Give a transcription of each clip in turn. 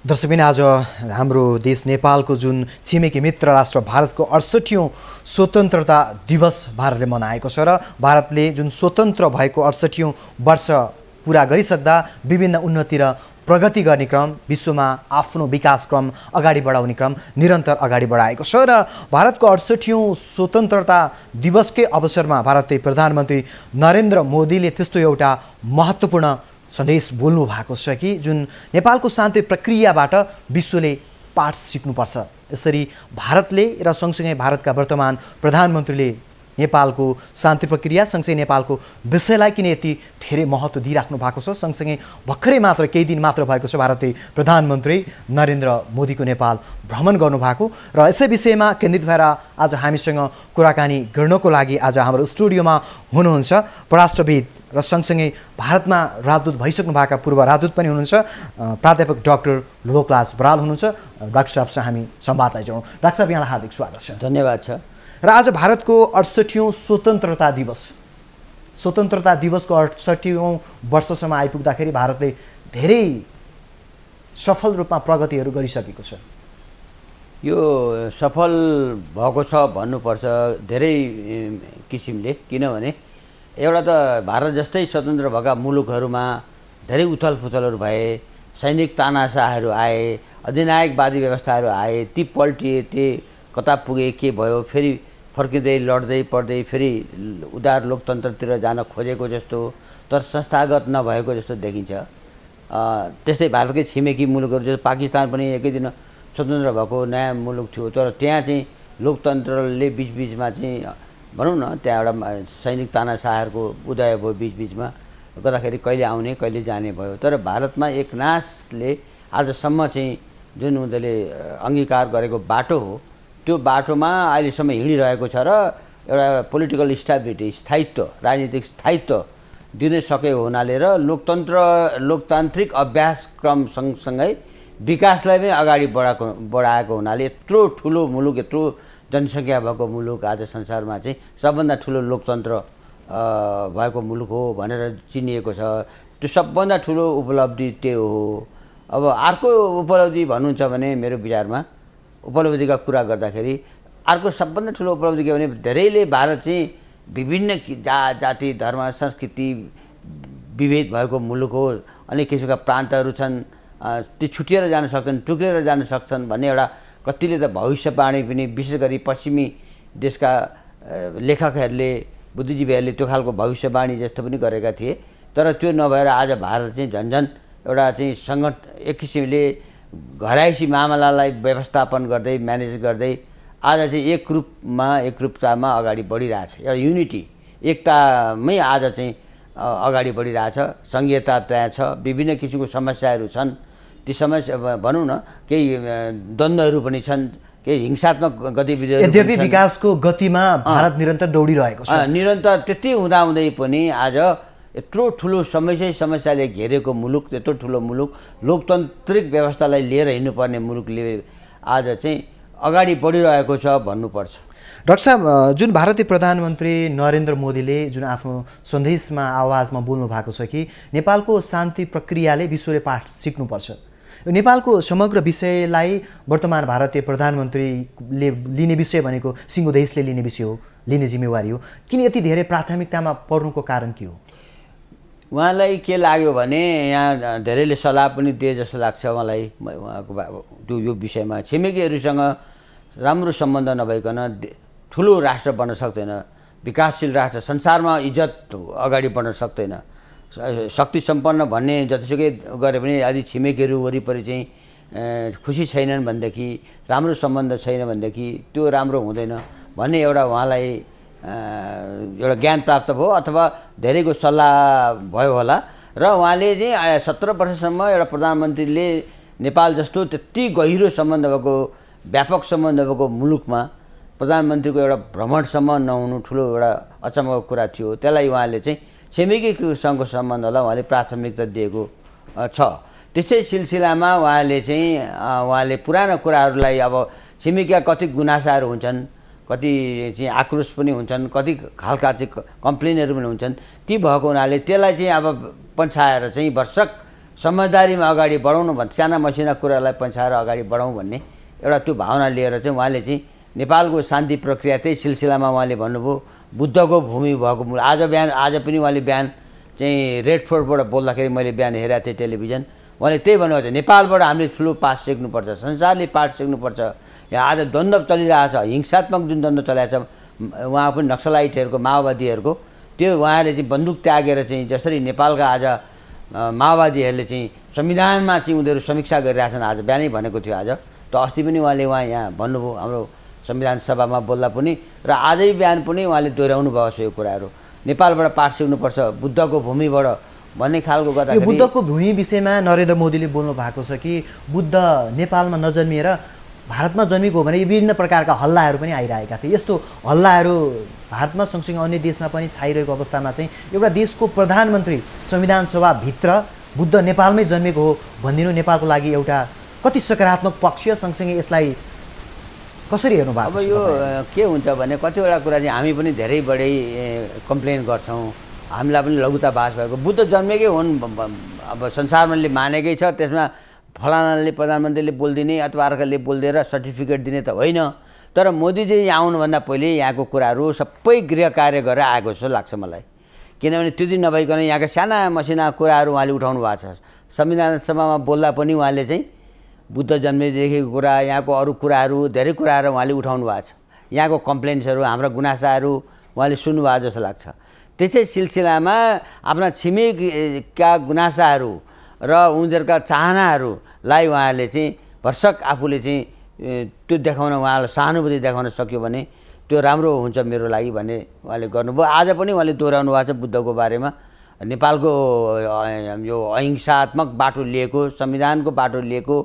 दर्शकबिन आज हाम्रो देश नेपालको जुन छिमेकी मित्र राष्ट्र भारतको अडसठीौँ स्वतन्त्रता दिवस भारतले मनाएको छ र भारतले जुन स्वतन्त्र भएको अडसठीौँ वर्ष पुरा गरिसक्दा विभिन्न उन्नति र प्रगति गर्ने क्रम विश्वमा आफ्नो विकास क्रम अगाडि बढाउने क्रम निरन्तर अगाडि बढाएको छ र भारतको अडसठीौँ स्वतन्त्रता दिवसकै अवसरमा भारतीय प्रधानमन्त्री नरेन्द्र मोदीले त्यस्तो एउटा महत्त्वपूर्ण सन्देश बोल्नु भएको छ कि जुन नेपालको शान्ति प्रक्रियाबाट विश्वले पाठ सिक्नुपर्छ। यसरी भारतले र सँगसँगै भारतका वर्तमान प्रधानमन्त्रीले नेपालको शान्ति प्रक्रिया सँगसँगै नेपालको विषयलाई किन यति धेरै महत्त्व दिइराख्नु भएको छ? सँगसँगै भर्खरै मात्र केही दिन मात्र भएको छ भारतीय प्रधानमन्त्री नरेन्द्र मोदीको नेपाल भ्रमण गर्नुभएको र यसै विषयमा केन्द्रित भएर आज हामीसँग कुराकानी गर्नको लागि आज हाम्रो स्टुडियोमा हुनुहुन्छ परराष्ट्रविद र सँगसँगै भारतमा राजदूत भइसक्नु भएका पूर्व राजदूत पनि हुनुहुन्छ। प्राध्यापक डाक्टर लोकराज बराल हुनुहुन्छ। डाक्टर साहबसँग हामी संवादलाई जोडौँ। डाक्टर साहब यहाँलाई हार्दिक स्वागत छ। धन्यवाद छ। र आज भारतको अडसठीौँ स्वतन्त्रता दिवस स्वतन्त्रता दिवसको अडसठीौँ वर्षसम्म आइपुग्दाखेरि भारतले धेरै सफल रूपमा प्रगतिहरू गरिसकेको छ। यो सफल भएको छ भन्नुपर्छ धेरै किसिमले किनभने एउटा त भारत जस्तै स्वतन्त्र भएका मुलुकहरूमा धेरै उथल पुथलहरू भए सैनिक तानासाहरू आए अधिनायकवादी व्यवस्थाहरू आए ती पल्टिए ती कता पुगे के भयो फेरि फर्किँदै लड्दै पढ्दै फेरि उदार लोकतन्त्रतिर जान खोजेको जस्तो तर संस्थागत नभएको जस्तो देखिन्छ। त्यस्तै भारतकै छिमेकी मुलुकहरू जस्तो पाकिस्तान पनि एकै दिन स्वतन्त्र भएको नयाँ मुलुक थियो। तर त्यहाँ चाहिँ लोकतन्त्रले बिचबिचमा चाहिँ भनौँ न त्यहाँ एउटा सैनिक तानासाहरूको उदय भयो बिचबिचमा। गर्दाखेरि कहिले आउने कहिले जाने भयो। तर भारतमा एकनासले आजसम्म चाहिँ जुन उनीहरूले अङ्गीकार गरेको बाटो हो त्यो बाटोमा अहिलेसम्म हिँडिरहेको छ र एउटा पोलिटिकल स्टेबिलिटी स्थायित्व राजनीतिक स्थायित्व दिनै सकेको हुनाले र लोकतन्त्र लोकतान्त्रिक अभ्यासक्रम सँगसँगै विकासलाई पनि अगाडि बढाएको बढाएको हुनाले यत्रो ठुलो मुलुक यत्रो जनसङ्ख्या भएको मुलुक आज संसारमा चाहिँ सबभन्दा ठुलो लोकतन्त्र भएको मुलुक हो भनेर चिनिएको छ। त्यो सबभन्दा ठुलो उपलब्धि त्यो हो। अब अर्को उपलब्धि भन्नुहुन्छ भने मेरो विचारमा उपलब्धिका कुरा गर्दाखेरि अर्को सबभन्दा ठुलो उपलब्धि के भने धेरैले भारत चाहिँ विभिन्न जा जाति धर्म संस्कृति विभेद भएको मुलुक हो अनेक किसिमका प्रान्तहरू छन् ती छुटिएर जान सक्छन् टुक्रेर जान सक्छन् भन्ने एउटा कतिले त भविष्यवाणी पनि विशेष गरी पश्चिमी देशका लेखकहरूले बुद्धिजीवीहरूले त्यो खालको भविष्यवाणी जस्तो पनि गरेका थिए। तर त्यो नभएर आज भारत चाहिँ झन्झन एउटा चाहिँ सङ्गठ एक किसिमले घराइसी मामलालाई व्यवस्थापन गर्दै म्यानेज गर्दै आज चाहिँ एक रूपमा एकरूपतामा अगाडि बढिरहेछ। एउटा युनिटी एकतामै आज चाहिँ अगाडि बढिरहेछ। सङ्घीयता त्यहाँ छ। विभिन्न किसिमको समस्याहरू छन्। ती समस्या भनौँ न केही द्वन्द्वहरू पनि छन्। केही हिंसात्मक गतिविधिहरू यद्यपि विकासको गतिमा भारत निरन्तर दौडिरहेको छ। निरन्तर त्यति हुँदाहुँदै पनि आज यत्रो ठुलो समस्या समस्याले घेरेको मुलुक यत्रो ठुलो मुलुक लोकतान्त्रिक व्यवस्थालाई लिएर हिँड्नुपर्ने मुलुकले आज चाहिँ अगाडि बढिरहेको छ भन्नुपर्छ। डाक्टर साहब जुन भारतीय प्रधानमन्त्री नरेन्द्र मोदीले जुन आफ्नो सन्देशमा आवाजमा बोल्नु भएको छ कि नेपालको शान्ति प्रक्रियाले विश्वले पाठ सिक्नुपर्छ। नेपालको समग्र विषयलाई वर्तमान भारतीय प्रधानमन्त्रीले लिने विषय भनेको सिङ्गो देशले लिने विषय हो लिने जिम्मेवारी हो। किन यति धेरै प्राथमिकतामा पर्नुको कारण के हो? उहाँलाई के लाग्यो भने यहाँ धेरैले सल्लाह पनि दिए जस्तो लाग्छ मलाई उहाँको त्यो यो विषयमा छिमेकीहरूसँग राम्रो सम्बन्ध नभइकन ठुलो राष्ट्र बन्न सक्दैन विकासशील राष्ट्र संसारमा इज्जत अगाडि बढ्न सक्दैन। शक्ति सम्पन्न भन्ने जतिसुकै गरे पनि यदि छिमेकीहरू वरिपरि चाहिँ खुसी छैनन् भनेदेखि राम्रो सम्बन्ध छैन भनेदेखि त्यो राम्रो हुँदैन भन्ने एउटा उहाँलाई एउटा ज्ञान प्राप्त भयो अथवा धेरैको सल्लाह भयो होला। र उहाँले चाहिँ सत्र वर्षसम्म एउटा प्रधानमन्त्रीले नेपाल जस्तो त्यति गहिरो सम्बन्ध भएको व्यापक सम्बन्ध भएको मुलुकमा प्रधानमन्त्रीको एउटा भ्रमणसम्म नहुनु ठुलो एउटा अचम्मको कुरा थियो। त्यसलाई उहाँले चाहिँ छिमेकीसँगको सम्बन्धलाई उहाँले प्राथमिकता दिएको छ। त्यसै सिलसिलामा उहाँले चाहिँ उहाँले पुरानो कुराहरूलाई अब छिमेकीका कति गुनासाहरू हुन्छन्। कति चाहिँ आक्रोश पनि हुन्छन् कति खालका चाहिँ कम्प्लेनहरू पनि हुन्छन् ती भएको हुनाले त्यसलाई चाहिँ अब पन्छाएर चाहिँ भर्सक समझदारीमा अगाडि बढाउनु भन्छ साना मसिना कुरालाई पन्छाएर अगाडि बढाउँ भन्ने एउटा त्यो भावना लिएर चाहिँ उहाँले चाहिँ नेपालको शान्ति प्रक्रिया त्यही सिलसिलामा उहाँले भन्नुभयो बुद्धको भूमि भएको मूल आज बिहान आज पनि उहाँले बिहान चाहिँ रेड फोर्टबाट बोल्दाखेरि मैले बिहान हेरेको थिएँ टेलिभिजन। उहाँले त्यही भन्नुभएको छ नेपालबाट हामीले ठुलो पाठ सिक्नुपर्छ संसारले पाठ सिक्नुपर्छ। यहाँ आज द्वन्द्व चलिरहेछ हिंसात्मक जुन द्वन्द्व चलिरहेछ उहाँ पनि नक्सलाइटहरूको माओवादीहरूको त्यो उहाँले चाहिँ बन्दुक त्यागेर चाहिँ जसरी नेपालका आज माओवादीहरूले चाहिँ संविधानमा चाहिँ उनीहरू समीक्षा गरिरहेछन् आज बिहानै भनेको थियो आज। त अस्ति पनि उहाँले उहाँ यहाँ भन्नुभयो हाम्रो संविधान सभामा बोल्दा पनि र आजै बिहान पनि उहाँले दोहोऱ्याउनु भएको छ यो कुराहरू। नेपालबाट पाठ सिक्नुपर्छ बुद्धको भूमिबाट भन्ने खालको गर्दा बुद्धको भूमि विषयमा नरेन्द्र मोदीले बोल्नु भएको छ कि बुद्ध नेपालमा नजन्मिएर भारतमा जन्मेको हो भने विभिन्न प्रकारका हल्लाहरू पनि आइरहेका थिए। यस्तो हल्लाहरू भारतमा सँगसँगै अन्य देशमा पनि छाइरहेको अवस्थामा चाहिँ एउटा देशको प्रधानमन्त्री संविधान सभाभित्र बुद्ध नेपालमै जन्मेको हो भनिदिनु नेपालको लागि एउटा कति सकारात्मक पक्ष सँगसँगै यसलाई कसरी हेर्नु भएको अब यो के हुन्छ भने कतिवटा कुरा चाहिँ हामी पनि धेरै बढी कम्प्लेन गर्छौँ। हामीलाई पनि लघुतावास भएको। बुद्ध जन्मेकै हुन् अब संसारमा मानेकै छ। त्यसमा फलानाले प्रधानमन्त्रीले बोलिदिने अथवा अर्काले बोलिदिएर सर्टिफिकेट दिने त होइन तर मोदीजी यहाँ आउनुभन्दा पहिले यहाँको कुराहरू सबै गृह कार्य गरेर आएको जस्तो लाग्छ मलाई। किनभने त्यो दिन नभइकन यहाँका साना मसिना कुराहरू उहाँले उठाउनु भएको छ। संविधान सभामा बोल्दा पनि उहाँले चाहिँ बुद्ध जन्मेदेखिको कुरा यहाँको अरू कुराहरू धेरै कुराहरू उहाँले उठाउनु भएको छ। यहाँको कम्प्लेन्ट्सहरू हाम्रो गुनासाहरू उहाँले सुन्नुभएको जस्तो लाग्छ। त्यसै सिलसिलामा आफ्ना छिमेकीका गुनासाहरू र उनीहरूका चाहनाहरूलाई उहाँले चाहिँ भर्सक आफूले चाहिँ त्यो देखाउन उहाँलाई सहानुभूति देखाउन सक्यो भने त्यो राम्रो हुन्छ मेरो लागि भन्ने उहाँले गर्नुभयो। आज पनि उहाँले दोहोऱ्याउनु भएको छ बुद्धको बारेमा। नेपालको यो अहिंसात्मक बाटो लिएको संविधानको बाटो लिएको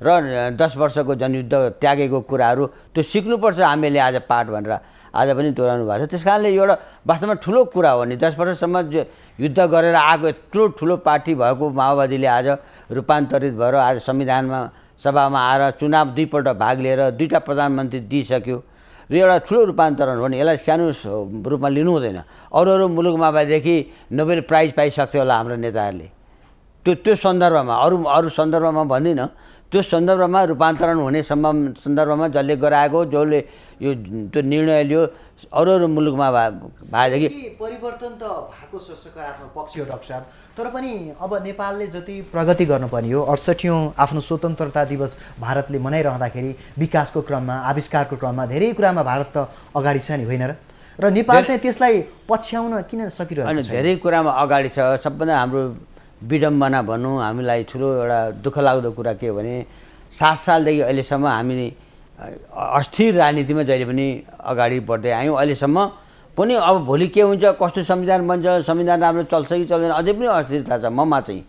र दस वर्षको जनयुद्ध त्यागेको कुराहरू त्यो सिक्नुपर्छ हामीले आज पाठ भनेर। आज पनि दोहोऱ्याउनु भएको छ। त्यस कारणले एउटा वास्तवमा ठुलो कुरा हो नि। दस वर्षसम्म युद्ध गरेर आएको यत्रो ठुलो पार्टी भएको माओवादीले आज रूपान्तरित भएर आज संविधानमा सभामा आएर चुनाव दुईपल्ट भाग लिएर दुईवटा प्रधानमन्त्री दिइसक्यो। र एउटा ठुलो रूपान्तरण हो नि। यसलाई सानो रूपमा लिनु हुँदैन। अरू अरू मुलुकमा भएदेखि नोबेल प्राइज पाइसक्थ्यो होला हाम्रो नेताहरूले। त्यो त्यो सन्दर्भमा अरू अरू सन्दर्भमा भन्दिनँ। त्यो सन्दर्भमा रूपान्तरण हुने सम्भव सन्दर्भमा जसले गराएको जसले यो त्यो निर्णय लियो अरू अरू मुलुकमा भएदेखि परिवर्तन त भएको छ सकारात्मक पक्ष हो डाक्टर साहब तर पनि अब नेपालले जति प्रगति गर्नुपर्ने हो अडसठौँ आफ्नो स्वतन्त्रता दिवस भारतले मनाइरहँदाखेरि विकासको क्रममा आविष्कारको क्रममा धेरै कुरामा भारत त अगाडि छ नि होइन र? र नेपाल चाहिँ त्यसलाई पछ्याउन किन सकिरहेको धेरै कुरामा अगाडि छ। सबभन्दा हाम्रो विडम्बना भनौँ हामीलाई ठुलो एउटा दुःख लाग्दो कुरा के हो भने सात सालदेखि अहिलेसम्म हामी अस्थिर राजनीतिमा जहिले पनि अगाडि बढ्दै आयौँ। अहिलेसम्म पनि अब भोलि के हुन्छ कस्तो संविधान बन्छ संविधान राम्रो चल्छ कि चल्दैन अझै पनि अस्थिरता छ। ममा चाहिँ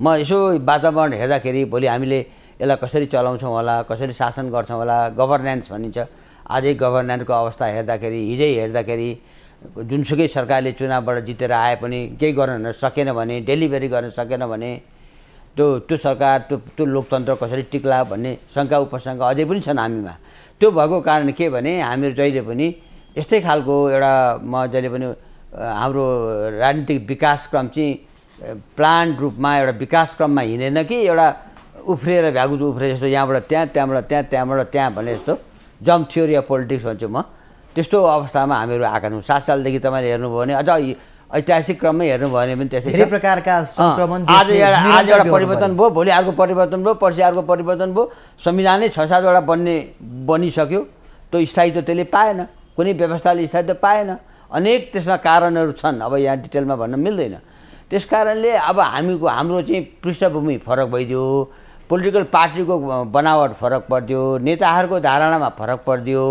म यसो वातावरण हेर्दाखेरि भोलि हामीले यसलाई कसरी चलाउँछौँ होला कसरी शासन गर्छौँ होला गभर्नेन्स भनिन्छ। आजै गभर्नेन्सको अवस्था हेर्दाखेरि हिजै हेर्दाखेरि जुनसुकै सरकारले चुनावबाट जितेर आए पनि केही गर्न सकेन भने डेलिभरी गर्न सकेन भने त्यो त्यो सरकार त्यो त्यो लोकतन्त्र कसरी टिक्ला भन्ने शङ्का उपशङ्का अझै पनि छन् हामीमा। त्यो भएको कारण के भने हामीहरू जहिले पनि यस्तै खालको एउटा म जहिले पनि हाम्रो राजनीतिक विकास क्रम चाहिँ प्लान्ट रूपमा एउटा विकास क्रममा हिँडेन कि एउटा उफ्रिएर भ्यागुत उफ्रे जस्तो यहाँबाट त्यहाँ त्यहाँबाट त्यहाँ त्यहाँबाट त्यहाँ भने जस्तो जम्प थ्योरी अफ पोलिटिक्स भन्छु म। त्यस्तो अवस्थामा हामीहरू आएका छौँ सात सालदेखि तपाईँले हेर्नुभयो भने अझ ऐतिहासिक क्रममै हेर्नुभयो भने पनि त्यसै धेरै प्रकारका सङ्क्रमण आज एउटा आज एउटा परिवर्तन भयो भोलि अर्को परिवर्तन भयो पर्सि अर्को परिवर्तन भयो। संविधानै छ सातवटा बन्ने बनिसक्यो। त्यो स्थायित्व त्यसले पाएन। कुनै व्यवस्थाले स्थायित्व पाएन। अनेक त्यसमा कारणहरू छन्। अब यहाँ डिटेलमा भन्न मिल्दैन। त्यस कारणले अब हामीको हाम्रो चाहिँ पृष्ठभूमि फरक भइदियो। पोलिटिकल पार्टीको बनावट फरक परिदियो नेताहरूको धारणामा फरक परिदियो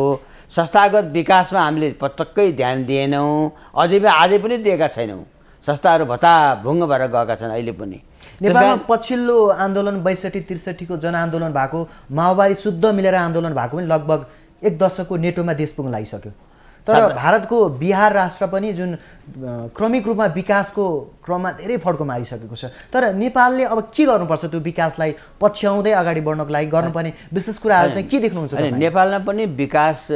संस्थागत विकासमा हामीले पटक्कै ध्यान दिएनौँ। अझै पनि अझै पनि दिएका छैनौँ। संस्थाहरू भत्ता भुङ्ग भएर गएका छन् अहिले पनि। नेपालमा पछिल्लो आन्दोलन बैसठी त्रिसठीको जनआन्दोलन भएको माओवादी शुद्ध मिलेर आन्दोलन भएको पनि लगभग एक दशकको नेटोमा देश पुग्न लागिसक्यो। तर भारतको बिहार राष्ट्र पनि जुन क्रमिक रूपमा विकासको क्रममा धेरै फड्को मारिसकेको छ। तर नेपालले अब के गर्नुपर्छ त्यो विकासलाई पछ्याउँदै अगाडि बढ्नको लागि गर्नुपर्ने विशेष कुराहरू चाहिँ के देख्नुहुन्छ? नेपालमा पनि विकास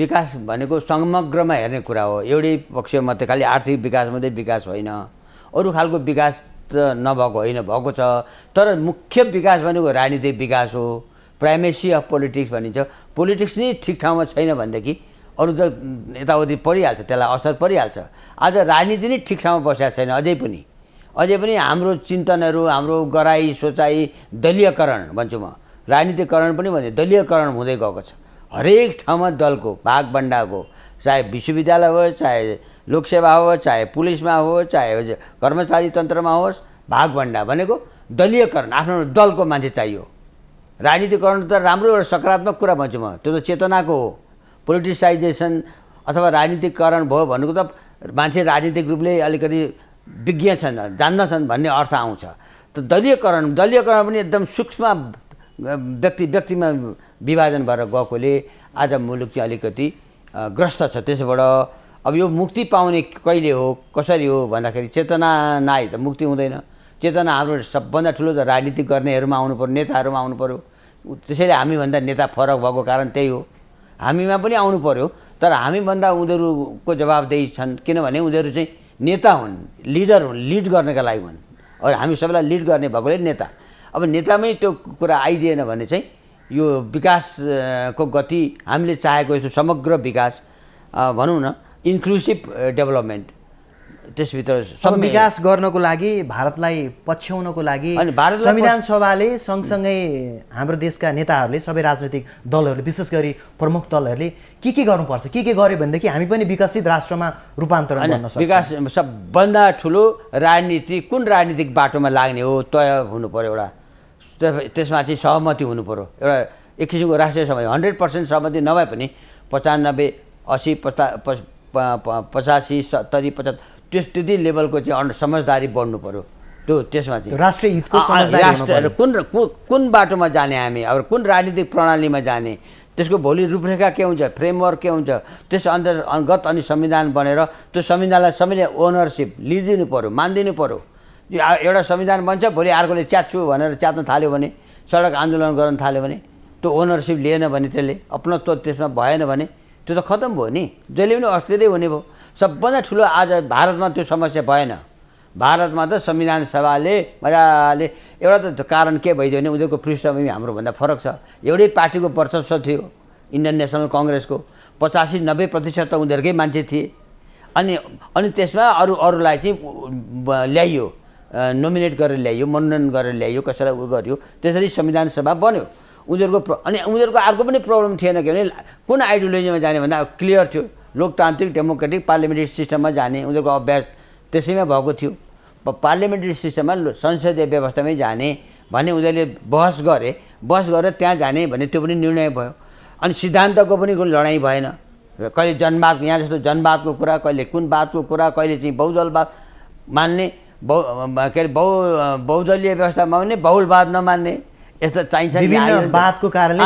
विकास भनेको समग्रमा हेर्ने कुरा हो। एउटै पक्ष मात्रै खालि आर्थिक विकास मात्रै विकास होइन। अरू खालको विकास त नभएको होइन भएको छ। तर मुख्य विकास भनेको राजनीतिक विकास हो। प्राइमेसी अफ पोलिटिक्स भनिन्छ। पोलिटिक्स नै ठिक ठाउँमा छैन भनेदेखि अरू त यताउति परिहाल्छ त्यसलाई असर परिहाल्छ। आज राजनीति नै ठिक ठाउँमा बसेको छैन अझै पनि। अझै पनि हाम्रो चिन्तनहरू हाम्रो गराइ सोचाइ दलीयकरण भन्छु म। राजनीतिकरण पनि भन्छ दलीयकरण हुँदै गएको छ। हरेक ठाउँमा दलको भागभण्डाको चाहे विश्वविद्यालय होस् चाहे लोकसेवा होस् चाहे पुलिसमा होस् चाहे कर्मचारी तन्त्रमा होस् भागभण्डा भनेको दलीयकरण आफ्नो दलको मान्छे चाहियो। राजनीतिकरण त राम्रो एउटा सकारात्मक कुरा भन्छु म। त्यो त चेतनाको हो। पोलिटिसाइजेसन अथवा राजनीतिकरण भयो भनेको त मान्छे राजनीतिक रूपले अलिकति विज्ञ छन् जान्दछन् भन्ने अर्थ आउँछ। त दलीयकरण दलीयकरण पनि एकदम सूक्ष्म व्यक्ति व्यक्तिमा विभाजन भएर गएकोले आज मुलुक चाहिँ अलिकति ग्रस्त छ। त्यसबाट अब यो मुक्ति पाउने कहिले हो कसरी हो भन्दाखेरि चेतना नआए त मुक्ति हुँदैन। चेतना हाम्रो सबभन्दा ठुलो त राजनीति गर्नेहरूमा आउनु पऱ्यो नेताहरूमा आउनु पऱ्यो त्यसैले हामीभन्दा नेता फरक भएको कारण त्यही हो। हामीमा पनि आउनु पऱ्यो तर हामीभन्दा उनीहरूको जवाबदेही छन्। किनभने उनीहरू चाहिँ नेता हुन् लिडर हुन् लिड गर्नका लागि हुन्। और हामी सबैलाई लिड गर्ने भएकोले नेता। अब नेतामै त्यो कुरा आइदिएन भने चाहिँ यो विकासको गति हामीले चाहेको यस्तो समग्र विकास। भनौँ न इन्क्लुसिभ डेभलपमेन्ट। त्यसभित्र विकास गर्नको लागि भारतलाई पछ्याउनको लागि संविधान सभाले सँगसँगै हाम्रो देशका नेताहरूले सबै राजनैतिक दलहरूले विशेष गरी प्रमुख दलहरूले के के गर्नुपर्छ के के गर्यो भनेदेखि हामी पनि विकसित राष्ट्रमा रूपान्तरण गर्न सक्छौँ। विकास सबभन्दा ठुलो राजनीति कुन राजनीतिक बाटोमा लाग्ने हो तय हुनु पऱ्यो एउटा। त्यस- त्यसमा चाहिँ सहमति हुनु पऱ्यो एउटा एक किसिमको राष्ट्रिय सहमति हन्ड्रेड पर्सेन्ट सहमति नभए पनि पचानब्बे असी पचा पचासी सत्तरी पचहत्तर त्यस त्यति लेभलको चाहिँ समझदारी बढ्नु पऱ्यो त्यो त्यसमा चाहिँ। राष्ट्रिय हितको राष्ट्र- कुन कुन बाटोमा जाने हामी? अब कुन राजनीतिक प्रणालीमा जाने? त्यसको भोलि रूपरेखा के हुन्छ? फ्रेमवर्क के हुन्छ? त्यस अन्तर्गत अनि संविधान बनेर त्यो संविधानलाई सबैले ओनरसिप लिइदिनु पऱ्यो मानिदिनु पऱ्यो एउटा संविधान बन्छ भोलि अर्कोले च्यात्छु भनेर च्यात्न थाल्यो भने सडक आन्दोलन गर्न थाल्यो भने त्यो ओनरसिप लिएन भने त्यसले अपनत्व त्यसमा भएन भने त्यो त खतम भयो नि। जहिले पनि अस्ट्रेलिया हुने भयो। सबभन्दा ठुलो आज भारतमा त्यो समस्या भएन। भारतमा त संविधान सभाले मजाले एउटा त कारण के भइदियो भने उनीहरूको पृष्ठभूमि हाम्रोभन्दा फरक छ। एउटै पार्टीको वर्चस्व थियो इन्डियन नेसनल कङ्ग्रेसको। पचासी नब्बे प्रतिशत त उनीहरूकै मान्छे थिए। अनि अनि त्यसमा अरू अरूलाई चाहिँ ल्याइयो नोमिनेट गरेर ल्याइयो मनोनयन गरेर ल्याइयो कसैलाई उ गरियो। त्यसरी संविधान सभा बन्यो। उनीहरूको अनि उनीहरूको अर्को पनि प्रब्लम थिएन के भने कुन आइडियोलोजीमा जाने भन्दा क्लियर थियो। लोकतान्त्रिक डेमोक्रेटिक पार्लिमेन्ट्री सिस्टममा जाने उनीहरूको अभ्यास त्यसैमा भएको थियो पार्लिमेन्ट्री सिस्टममा संसदीय व्यवस्थामै जाने भन्ने उनीहरूले बहस गरे बहस गरेर त्यहाँ जाने भन्ने त्यो पनि निर्णय भयो अनि सिद्धान्तको पनि कुनै लडाइँ भएन कहिले जनवाद यहाँ जस्तो जनवादको कुरा कहिले कुन वादको कुरा कहिले चाहिँ बहुदलवाद मान्ने बहु के अरे बहु बहुदलीय व्यवस्थामा मान्ने बहुलवाद नमान्ने यस्तो चाहिन्छ। वादको कारणले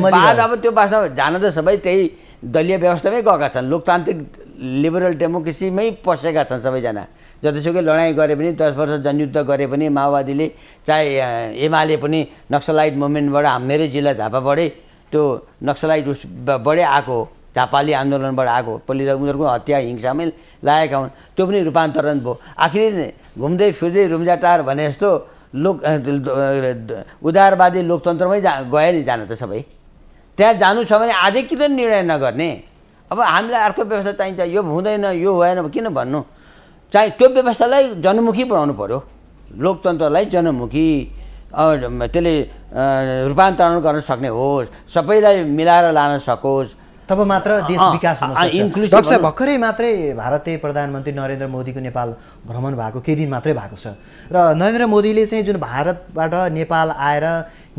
वाद। अब त्यो वास्तवमा जान त सबै त्यही दलीय व्यवस्थामै गएका छन्। लोकतान्त्रिक लिबरल डेमोक्रेसीमै पसेका छन् सबैजना। जतिसुकै लडाइँ गरे पनि दस वर्ष जनयुद्ध गरे पनि माओवादीले चाहे एमाले पनि नक्सलाइट मुभमेन्टबाट मेरै जिल्ला झापाबाटै त्यो नक्सलाइट उस ब- बढे आएको हो। झापाली आन्दोलनबाट आएको पल्ली त उनीहरूको हत्या हिंसामै लागेका हुन्। त्यो पनि रूपान्तरण भयो। आखिर घुम्दै फिर्दै रुम्जाटार भने जस्तो लोक उदारवादी लोकतन्त्रमै जा गयो नि जान त सबै। त्यहाँ जानु छ भने आजै किन निर्णय नगर्ने? अब हामीलाई अर्को व्यवस्था चाहिन्छ यो हुँदैन यो भएन किन भन्नु? चाहिँ त्यो व्यवस्थालाई जनमुखी बनाउनु पऱ्यो लोकतन्त्रलाई जनमुखी त्यसले रूपान्तरण गर्न सक्ने होस् सबैलाई मिलाएर लान सकोस्। तब मात्र देश विकास सक्छ। भर्खरै मात्रै भारतीय प्रधानमन्त्री नरेन्द्र मोदीको नेपाल भ्रमण भएको केही दिन मात्रै भएको छ। र नरेन्द्र मोदीले चाहिँ जुन भारतबाट नेपाल आएर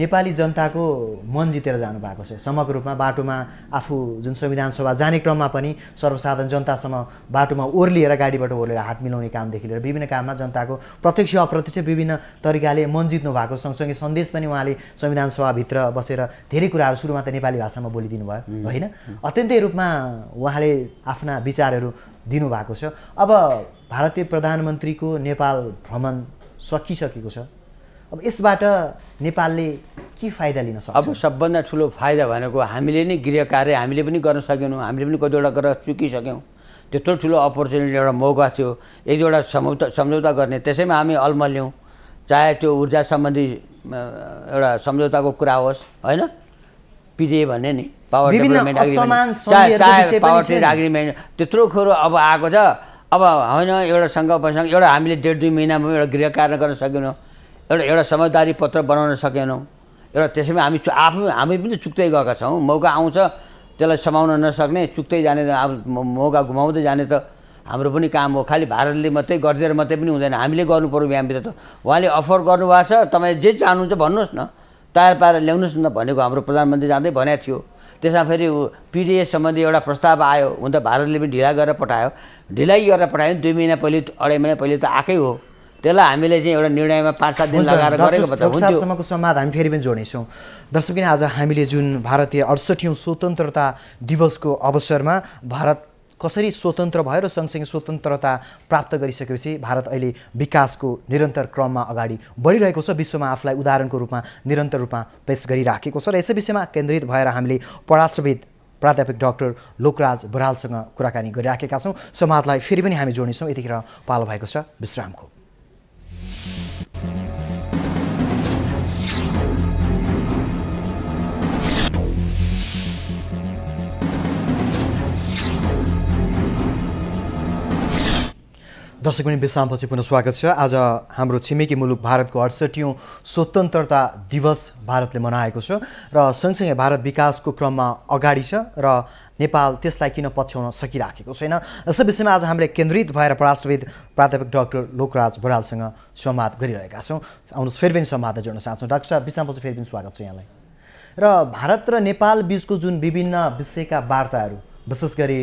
नेपाली जनताको मन जितेर जानु भएको छ। समग्र रूपमा बाटोमा आफू जुन संविधान सभा जाने क्रममा पनि सर्वसाधारण जनतासम्म बाटोमा ओर्लिएर गाडीबाट ओर्लेर हात मिलाउने कामदेखि लिएर विभिन्न काममा जनताको प्रत्यक्ष अप्रत्यक्ष विभिन्न तरिकाले मन जित्नु भएको सँगसँगै सन्देश पनि उहाँले संविधान सभाभित्र बसेर धेरै कुराहरू सुरुमा त नेपाली भाषामा बोलिदिनु भयो होइन? अत्यन्तै रूपमा उहाँले आफ्ना विचारहरू दिनुभएको छ। अब भारतीय प्रधानमन्त्रीको नेपाल भ्रमण सकिसकेको छ। अब यसबाट नेपालले के फाइदा लिन सक्छ? अब सबभन्दा ठुलो फाइदा भनेको हामीले नै गृह कार्य हामीले पनि गर्न सकेनौँ हामीले पनि कतिवटा गरेर चुकिसक्यौँ। त्यत्रो ठुलो अपर्च्युनिटी एउटा मौका थियो। एक दुईवटा सम्झौता सम्झौता गर्ने त्यसैमा हामी अल्मल्यौँ। चाहे त्यो ऊर्जा सम्बन्धी एउटा सम्झौताको कुरा होस् होइन? पिडिए भन्ने नि पावर डेभलपमेन्ट चाहे पावर ट्रेड। एग्रिमेन्ट त्यत्रो कुरो अब आएको छ। अब होइन एउटा सङ्घ एउटा हामीले डेढ दुई महिनामा एउटा गृह कार्य गर्न सकेनौँ। एउटा एउटा समझदारी पत्र बनाउन सकेनौँ। एउटा त्यसैमा हामी आफू हामी पनि चुक्दै गएका छौँ। मौका आउँछ त्यसलाई समाउन नसक्ने चुक्दै जाने अब मौका गुमाउँदै जाने त हाम्रो पनि काम हो। खालि भारतले मात्रै गरिदिएर मात्रै पनि हुँदैन। हामीले गर्नु पऱ्यो यहाँभित्र त। उहाँले अफर गर्नुभएको छ तपाईँ जे चाहनुहुन्छ भन्नुहोस् न। तयार पारेर ल्याउनुहोस् न भनेको हाम्रो प्रधानमन्त्री जाँदै भनेको थियो। त्यसमा फेरि पिडिए सम्बन्धी एउटा प्रस्ताव आयो। हुन त भारतले पनि ढिला गरेर पठायो। ढिलाइ गरेर पठायो। दुई महिना पहिले अढाई महिना पहिले त आएकै हो। त्यसलाई हामीले चाहिँ एउटा निर्णयमा पाँच सात दिन लगाएर गरेको हुन्थ्यो संवाद हामी फेरि पनि जोड्नेछौँ दर्शक किन आज हामीले जुन भारतीय अडसठौँ स्वतन्त्रता दिवसको अवसरमा भारत कसरी स्वतन्त्र भयो र सँगसँगै स्वतन्त्रता प्राप्त गरिसकेपछि भारत अहिले विकासको निरन्तर क्रममा अगाडि बढिरहेको छ विश्वमा आफूलाई उदाहरणको रूपमा निरन्तर रूपमा पेस गरिराखेको छ र यसै विषयमा केन्द्रित भएर हामीले पराश्रविद प्राध्यापक डाक्टर लोकराज बरालसँग कुराकानी गरिराखेका छौँ। समाजलाई फेरि पनि हामी जोड्नेछौँ यतिखेर पालो भएको छ विश्रामको। दर्शक पनि विश्रामपछि पुनः स्वागत छ। आज हाम्रो छिमेकी मुलुक भारतको अडसठौँ स्वतन्त्रता दिवस भारतले मनाएको छ र सँगसँगै भारत विकासको क्रममा अगाडि छ र नेपाल त्यसलाई किन पछ्याउन सकिराखेको छैन। यसै विषयमा आज हामीले केन्द्रित भएर पराष्ट्रविद प्राध्यापक डाक्टर लोकराज बरालसँग संवाद गरिरहेका छौँ। आउनुहोस् फेरि पनि संवादमा जोड्न चाहन्छौँ। डाक्टर साहब विश्रामपछि फेरि पनि स्वागत छ यहाँलाई। र भारत र नेपाल बिचको जुन विभिन्न विषयका वार्ताहरू विशेष गरी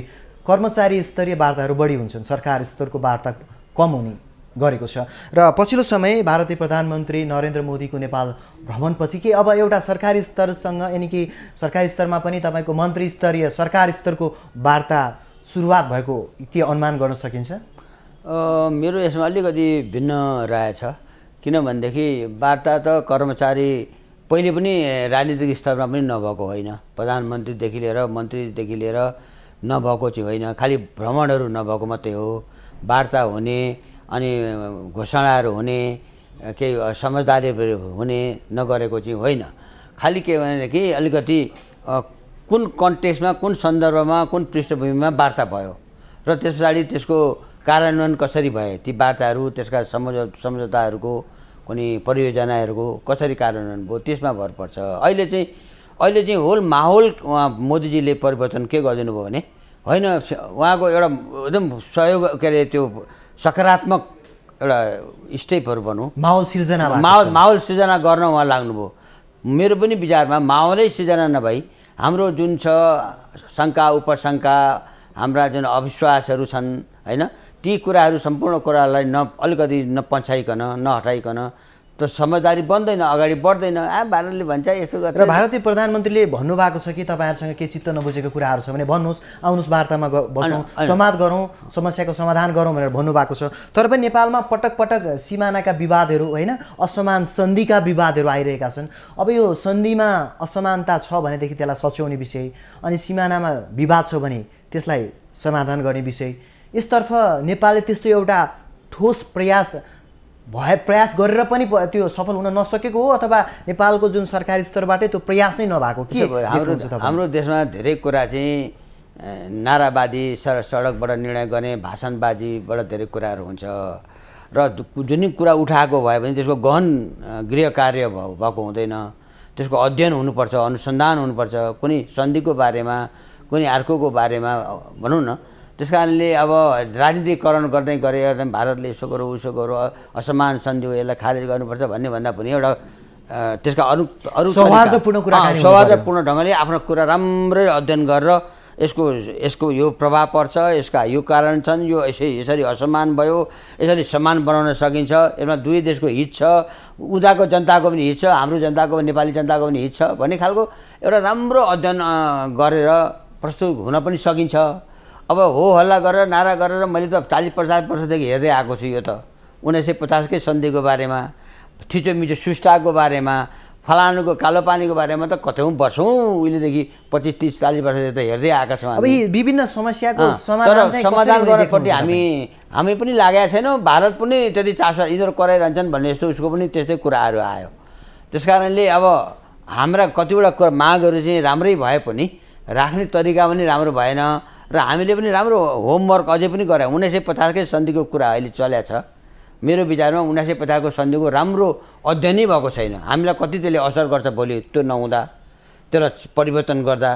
कर्मचारी स्तरीय वार्ताहरू बढी हुन्छन् सरकार स्तरको वार्ता कम हुने गरेको छ। र पछिल्लो समय भारतीय प्रधानमन्त्री नरेन्द्र मोदीको नेपाल भ्रमणपछि के अब एउटा सरकारी स्तरसँग यानि कि सरकारी स्तरमा पनि तपाईँको मन्त्री स्तरीय सरकार स्तरको वार्ता सुरुवात भएको के अनुमान गर्न सकिन्छ? मेरो यसमा अलिकति भिन्न राय छ। किनभनेदेखि वार्ता त कर्मचारी पहिले पनि राजनीतिक स्तरमा पनि नभएको होइन। प्रधानमन्त्रीदेखि लिएर मन्त्रीदेखि लिएर नभएको चाहिँ होइन। खालि भ्रमणहरू नभएको मात्रै हो। वार्ता हुने अनि घोषणाहरू हुने केही समझदारीहरू हुने नगरेको चाहिँ होइन। खालि के भनेदेखि अलिकति कुन कन्टेक्समा कुन सन्दर्भमा कुन पृष्ठभूमिमा वार्ता भयो? र त्यस पछाडि त्यसको कार्यान्वयन कसरी भए? ती वार्ताहरू त्यसका सम्झौ सम्झौताहरूको कुनै परियोजनाहरूको कसरी कार्यान्वयन भयो? त्यसमा भर पर्छ। अहिले चाहिँ अहिले चाहिँ होल माहौल उहाँ मोदीजीले परिवर्तन के गरिदिनु भयो भने होइन उहाँको एउटा एकदम सहयोग के अरे त्यो सकारात्मक एउटा स्टेपहरू भनौँ। माहौल सिर्जना माहौल माहौल सृजना गर्न उहाँ लाग्नुभयो। मेरो पनि विचारमा माहौलै सृजना नभई हाम्रो जुन छ शङ्का उपशङ्का हाम्रा जुन अविश्वासहरू छन् होइन ती कुराहरू सम्पूर्ण कुरालाई न अलिकति नपछाइकन नहटाइकन त समझदारी बन्दैन अगाडि बढ्दैन। आ भारतले भन्छ यसो गर्छ। र भारतीय प्रधानमन्त्रीले भन्नुभएको छ कि तपाईँहरूसँग के चित्त नबुझेको कुराहरू छ भने भन्नुहोस्। आउनुहोस् वार्तामा बसौँ। संवाद गरौँ समस्याको समाधान गरौँ भनेर भन्नुभएको छ। तर पनि नेपालमा पटक पटक सिमानाका विवादहरू होइन असमान सन्धिका विवादहरू आइरहेका छन्। अब यो सन्धिमा असमानता छ भनेदेखि त्यसलाई सच्याउने विषय अनि सिमानामा विवाद छ भने त्यसलाई समाधान गर्ने विषय। यसतर्फ नेपालले त्यस्तो एउटा ठोस प्रयास भए प्रयास गरेर पनि त्यो सफल हुन नसकेको हो अथवा नेपालको जुन सरकारी स्तरबाटै त्यो प्रयास नै नभएको के हाम्रो? हाम्रो देशमा धेरै कुरा चाहिँ नाराबाजी सडक सडकबाट निर्णय गर्ने भाषणबाजीबाट धेरै कुराहरू हुन्छ। र जुनै कुरा उठाएको भयो भने त्यसको गहन गृह कार्य भएको हुँदैन। त्यसको अध्ययन हुनुपर्छ अनुसन्धान हुनुपर्छ। कुनै सन्धिको बारेमा कुनै अर्कोको बारेमा भनौँ न त्यस कारणले अब राजनीतिकरण गर्दै गरे भारतले यसो गरौँ उसो गरौँ असमान सन्धि हो यसलाई खारेज गर्नुपर्छ भन्ने भन्दा पनि एउटा त्यसका अरू अरू सौहार्दपूर्ण हुनु सौहार्दपूर्ण ढङ्गले आफ्नो कुरा राम्रै अध्ययन गरेर यसको यसको यो प्रभाव पर्छ यसका यो कारण छन् यो यसै यसरी असमान भयो यसरी समान बनाउन सकिन्छ यसमा दुवै देशको हित छ उदाको जनताको पनि हित छ हाम्रो जनताको पनि नेपाली जनताको पनि हित छ भन्ने खालको एउटा राम्रो अध्ययन गरेर प्रस्तुत हुन पनि सकिन्छ। अब हो हल्ला गरेर नारा गरेर मैले त चालिस पचास वर्षदेखि हेर्दै आएको छु यो त। उन्नाइस सय पचासकै सन्धिको बारेमा थिचोमिचो सुस्टाको बारेमा फलानुको कालो पानीको बारेमा त कतौँ वर्षौँ उहिलेदेखि पच्चिस तिस चालिस वर्षदेखि त हेर्दै आएका छौँ अब। यी विभिन्न समस्याको समाधान समाधान गर्नपट्टि हामी हामी पनि लागेका छैनौँ। भारत पनि त्यति चासो यिनीहरू कराइरहन्छन् भन्ने जस्तो उसको पनि त्यस्तै कुराहरू आयो। त्यस कारणले अब हाम्रा कतिवटा कुरा मागहरू चाहिँ राम्रै भए पनि राख्ने तरिका पनि राम्रो भएन। र हामीले पनि राम्रो होमवर्क अझै पनि गरे उन्नाइस सय पचासकै सन्धिको कुरा अहिले चल्या छ। मेरो विचारमा उन्नाइस सय पचासको सन्धिको राम्रो अध्ययनै भएको छैन। हामीलाई कति त्यसले असर गर्छ भोलि त्यो नहुँदा त्यसलाई परिवर्तन गर्दा।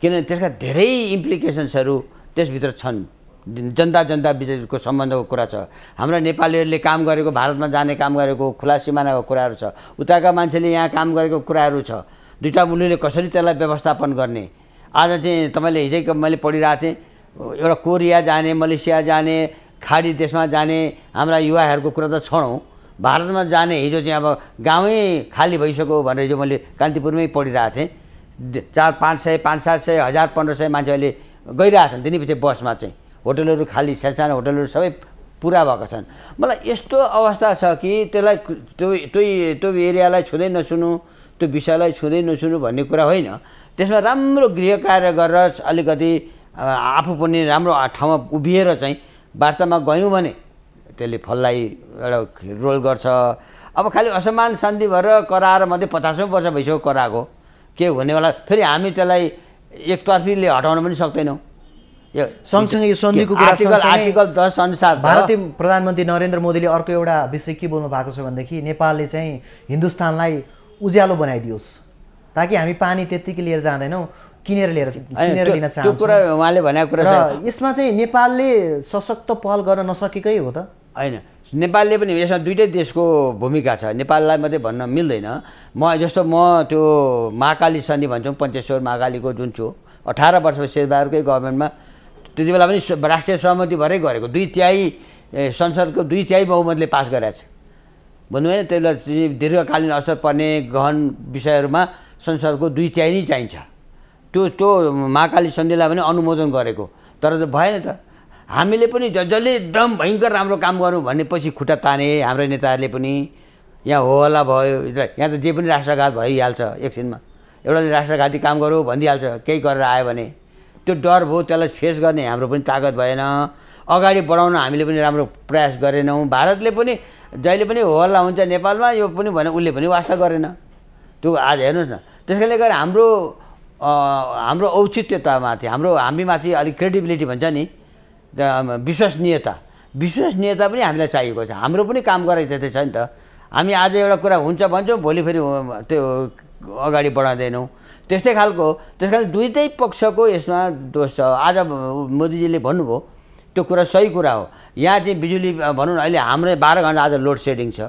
किनभने त्यसका धेरै इम्प्लिकेसन्सहरू त्यसभित्र छन्। जनता जनता बिचको सम्बन्धको कुरा छ। हाम्रा नेपालीहरूले काम गरेको भारतमा जाने काम गरेको खुला सिमानाको कुराहरू छ। उताका मान्छेले यहाँ काम गरेको कुराहरू छ। दुइटा मुलुकले कसरी त्यसलाई व्यवस्थापन गर्ने? आज चाहिँ तपाईँले हिजै मैले पढिरहेको थिएँ एउटा कोरिया जाने मलेसिया जाने खाडी देशमा जाने हाम्रा युवाहरूको कुरा त छोडौँ भारतमा जाने हिजो चाहिँ अब गाउँै खाली भइसक्यो भनेर हिजो मैले कान्तिपुरमै पढिरहेको थिएँ। चार पाँच सय पाँच सात सय हजार पन्ध्र सय मान्छेहरूले गइरहेछन् दिनैपछि बसमा चाहिँ। होटलहरू खाली सानो होटलहरू सबै पुरा भएका छन्। मलाई यस्तो अवस्था छ कि त्यसलाई त्यो त्यो त्यो एरियालाई छुँदै नछुनु त्यो विषयलाई छुँदै नछुनु भन्ने कुरा होइन। त्यसमा राम्रो गृह कार्य गरेर अलिकति आफू पनि राम्रो ठाउँमा उभिएर चाहिँ वार्तामा गयौँ भने त्यसले फललाई एउटा रोल गर्छ। अब खालि असमान सन्धि भएर कराएर मात्रै पचासौँ वर्ष भइसक्यो कराएको के हुनेवाला फेरि हामी त्यसलाई एकतर्फीले हटाउन पनि सक्दैनौँ। यो सँगसँगै यो सन्धिको आर्टिकल आर्टिकल दस अनुसार भारतीय प्रधानमन्त्री नरेन्द्र मोदीले अर्को एउटा विषय के बोल्नु भएको छ भनेदेखि नेपालले चाहिँ हिन्दुस्तानलाई उज्यालो बनाइदियोस्। ताकि हामी पानी त्यत्तिकै लिएर जाँदैनौँ किनेर लिएर किनेर लिन चाहन्छौँ। उहाँले भनेको कुरा र चाहिँ यसमा चाहिँ नेपालले सशक्त पहल गर्न नसकेकै हो त? होइन नेपालले पनि यसमा दुइटै देशको भूमिका छ। नेपाललाई मात्रै भन्न मिल्दैन। म जस्तो म त्यो महाकाली सन्धि भन्छौँ पञ्चेश्वर महाकालीको जुन थियो अठार वर्ष शेरबहादुरकै गभर्मेन्टमा त्यति बेला पनि राष्ट्रिय सहमति भएरै गरेको। दुई तिहाई संसदको दुई तिहाई बहुमतले पास गरेको छ भन्नु होइन त्यसलाई दीर्घकालीन असर पर्ने गहन विषयहरूमा संसदको दुई तिहाई नै चाहिन्छ। त्यो त्यो महाकाली सन्धिलाई पनि अनुमोदन गरेको। तर त भएन त। हामीले पनि ज जसले एकदम भयङ्कर राम्रो काम गरौँ भन्ने पछि खुट्टा ताने हाम्रा नेताहरूले पनि यहाँ हो हल्ला भयो यहाँ त जे पनि राष्ट्रघात भइहाल्छ एकछिनमा। एउटाले राष्ट्रघाती काम गरौँ भनिदिइहाल्छ केही गरेर आयो भने। त्यो डर भयो त्यसलाई फेस गर्ने हाम्रो पनि तागत भएन। अगाडि बढाउन हामीले पनि राम्रो प्रयास गरेनौँ। भारतले पनि जहिले पनि हो हुन्छ नेपालमा यो पनि भने उसले पनि वास्ता गरेन। त्यो आज हेर्नुहोस् न। त्यस कारणले गर्दा हाम्रो हाम्रो औचित्यतामाथि हाम्रो हामीमाथि अलिक क्रेडिबिलिटी भन्छ नि विश्वसनीयता। विश्वसनीयता पनि हामीलाई चाहिएको छ। हाम्रो पनि काम गरेको त्यतै छ नि त हामी आज एउटा कुरा हुन्छ भन्छौँ भोलि फेरि त्यो अगाडि बढाउँदैनौँ। त्यस्तै खालको त्यस कारण दुइटै पक्षको यसमा दोष छ। आज मोदीजीले भन्नुभयो त्यो कुरा सही कुरा हो। यहाँ चाहिँ बिजुली भनौँ न अहिले हाम्रो बाह्र घन्टा आज लोड सेडिङ छ।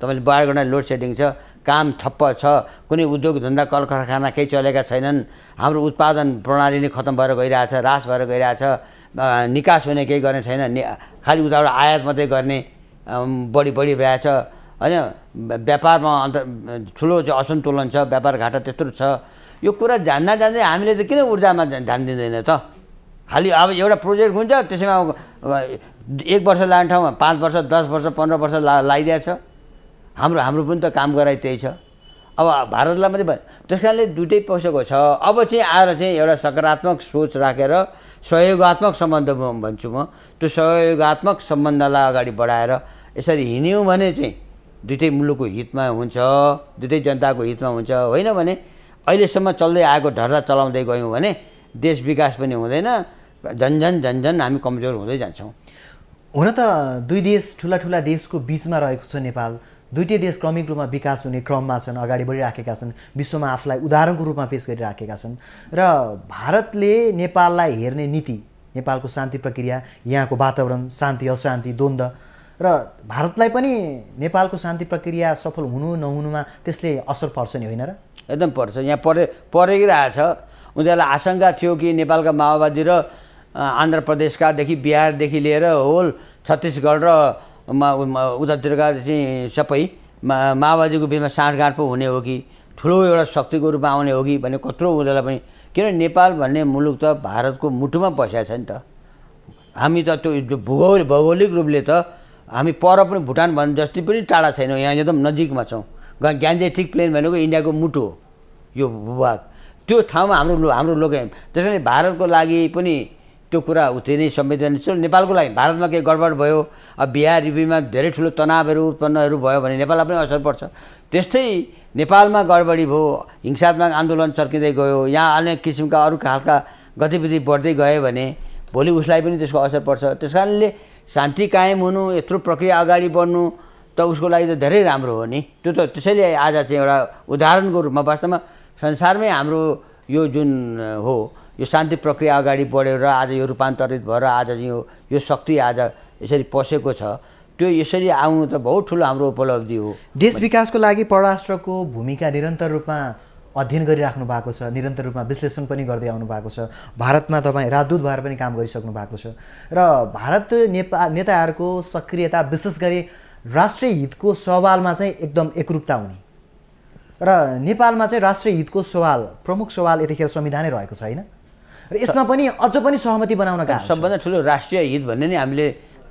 तपाईँले बाह्र घन्टा लोड सेडिङ छ। काम ठप्प छ कुनै उद्योग धन्दा कल कारखाना केही चलेका छैनन्। हाम्रो उत्पादन प्रणाली नै खतम भएर गइरहेछ ह्रास भएर गइरहेछ। निकास भने केही गर्ने छैन। खालि उताबाट आयात मात्रै गर्ने अम, बढी बढिरहेछ। होइन व्या- व्यापारमा अन्त ठुलो असन्तुलन छ व्यापार घाटा त्यत्रो छ। यो कुरा जान्दा जान्दै हामीले त किन ऊर्जामा ध्या- ध्यान दिँदैन त? खालि अब एउटा प्रोजेक्ट हुन्छ त्यसैमा एक वर्ष लाने ठाउँमा पाँच वर्ष दस वर्ष पन्ध्र वर्ष ला लगाइदिएछ हाम्रो हाम्रो पनि त काम गराइ त्यही छ। अब भारतलाई मात्रै त्यस कारणले दुइटै पक्षको छ। अब चाहिँ आएर चाहिँ एउटा सकारात्मक सोच राखेर सहयोगात्मक सम्बन्ध भन्छु म। त्यो सहयोगात्मक सम्बन्धलाई अगाडि बढाएर यसरी हिँड्यौँ भने चाहिँ दुइटै मुलुकको हितमा हुन्छ दुइटै जनताको हितमा हुन्छ। होइन भने अहिलेसम्म चल्दै आएको ढर्रा चलाउँदै गयौँ भने देश विकास पनि हुँदैन झन्झन झन्झन हामी कमजोर हुँदै जान्छौँ। हुन त दुई देश ठुला ठुला देशको बिचमा रहेको छ नेपाल। दुइटै देश क्रमिक रूपमा विकास हुने क्रममा छन् अगाडि बढिराखेका छन् विश्वमा आफूलाई उदाहरणको रूपमा पेस गरिराखेका छन्। र भारतले नेपाललाई हेर्ने नीति नेपालको शान्ति प्रक्रिया यहाँको वातावरण शान्ति अशान्ति द्वन्द्व र भारतलाई पनि नेपालको शान्ति प्रक्रिया सफल हुनु नहुनुमा त्यसले असर पर्छ नि होइन र? एकदम पर्छ। यहाँ परे परेकै रहेछ उनीहरूलाई आशंका थियो कि नेपालका माओवादी र आन्ध्र प्रदेशकादेखि बिहारदेखि लिएर होल छत्तिसगढ र मा- उतातिरका चाहिँ सबै मा माओवादीको बिचमा साँठगाँठ पो हुने हो कि? ठुलो एउटा शक्तिको रूपमा आउने हो कि भन्ने कत्रो उनीहरूलाई पनि किनभने नेपाल भन्ने मुलुक त भारतको मुटुमा बसेको छ नि त। हामी त त्यो भूगोल भौगोलिक रूपले त हामी पर पनि भुटान भन्ने जति पनि टाढा छैनौँ यहाँ एकदम नजिकमा छौँ। ग्यान्जेटिक प्लेन भनेको इन्डियाको मुटु हो यो भूभाग। त्यो ठाउँमा हाम्रो हाम्रो लोक त्यस कारणले भारतको लागि पनि त्यो कुरा उति नै संवेदनशील नेपालको लागि भारतमा केही गडबड भयो अब बिहार युपीमा धेरै ठुलो तनावहरू उत्पन्नहरू भयो भने नेपाललाई पनि असर पर्छ। त्यस्तै नेपालमा गडबडी भयो हिंसात्मक आन्दोलन चर्किँदै गयो यहाँ अनेक किसिमका अरू खालका गतिविधि बढ्दै गयो भने भोलि उसलाई पनि त्यसको असर पर्छ। त्यस कारणले शान्ति कायम हुनु यत्रो प्रक्रिया अगाडि बढ्नु त उसको लागि त धेरै राम्रो हो नि। त्यो त त्यसैले आज चाहिँ एउटा उदाहरणको रूपमा वास्तवमा संसारमै हाम्रो यो जुन हो यो शान्ति प्रक्रिया अगाडि बढ्यो र आज यो रूपान्तरित भएर आज यो यो शक्ति आज यसरी पसेको छ। त्यो यसरी आउनु त बहुत ठुलो हाम्रो उपलब्धि हो। देश विकासको लागि परराष्ट्रको भूमिका निरन्तर रूपमा अध्ययन गरिराख्नु भएको छ निरन्तर रूपमा विश्लेषण पनि गर्दै आउनु भएको छ। भारतमा तपाईँ राजदूत भएर पनि काम गरिसक्नु भएको छ। र भारत नेपा नेताहरूको सक्रियता विशेष गरी राष्ट्रिय हितको सवालमा चाहिँ एकदम एकरूपता हुने। र नेपालमा चाहिँ राष्ट्रिय हितको सवाल प्रमुख सवाल यतिखेर संविधानै रहेको छ होइन र यसमा पनि अझ पनि सहमति बनाउन छ। सबभन्दा ठुलो राष्ट्रिय हित भन्ने नि हामीले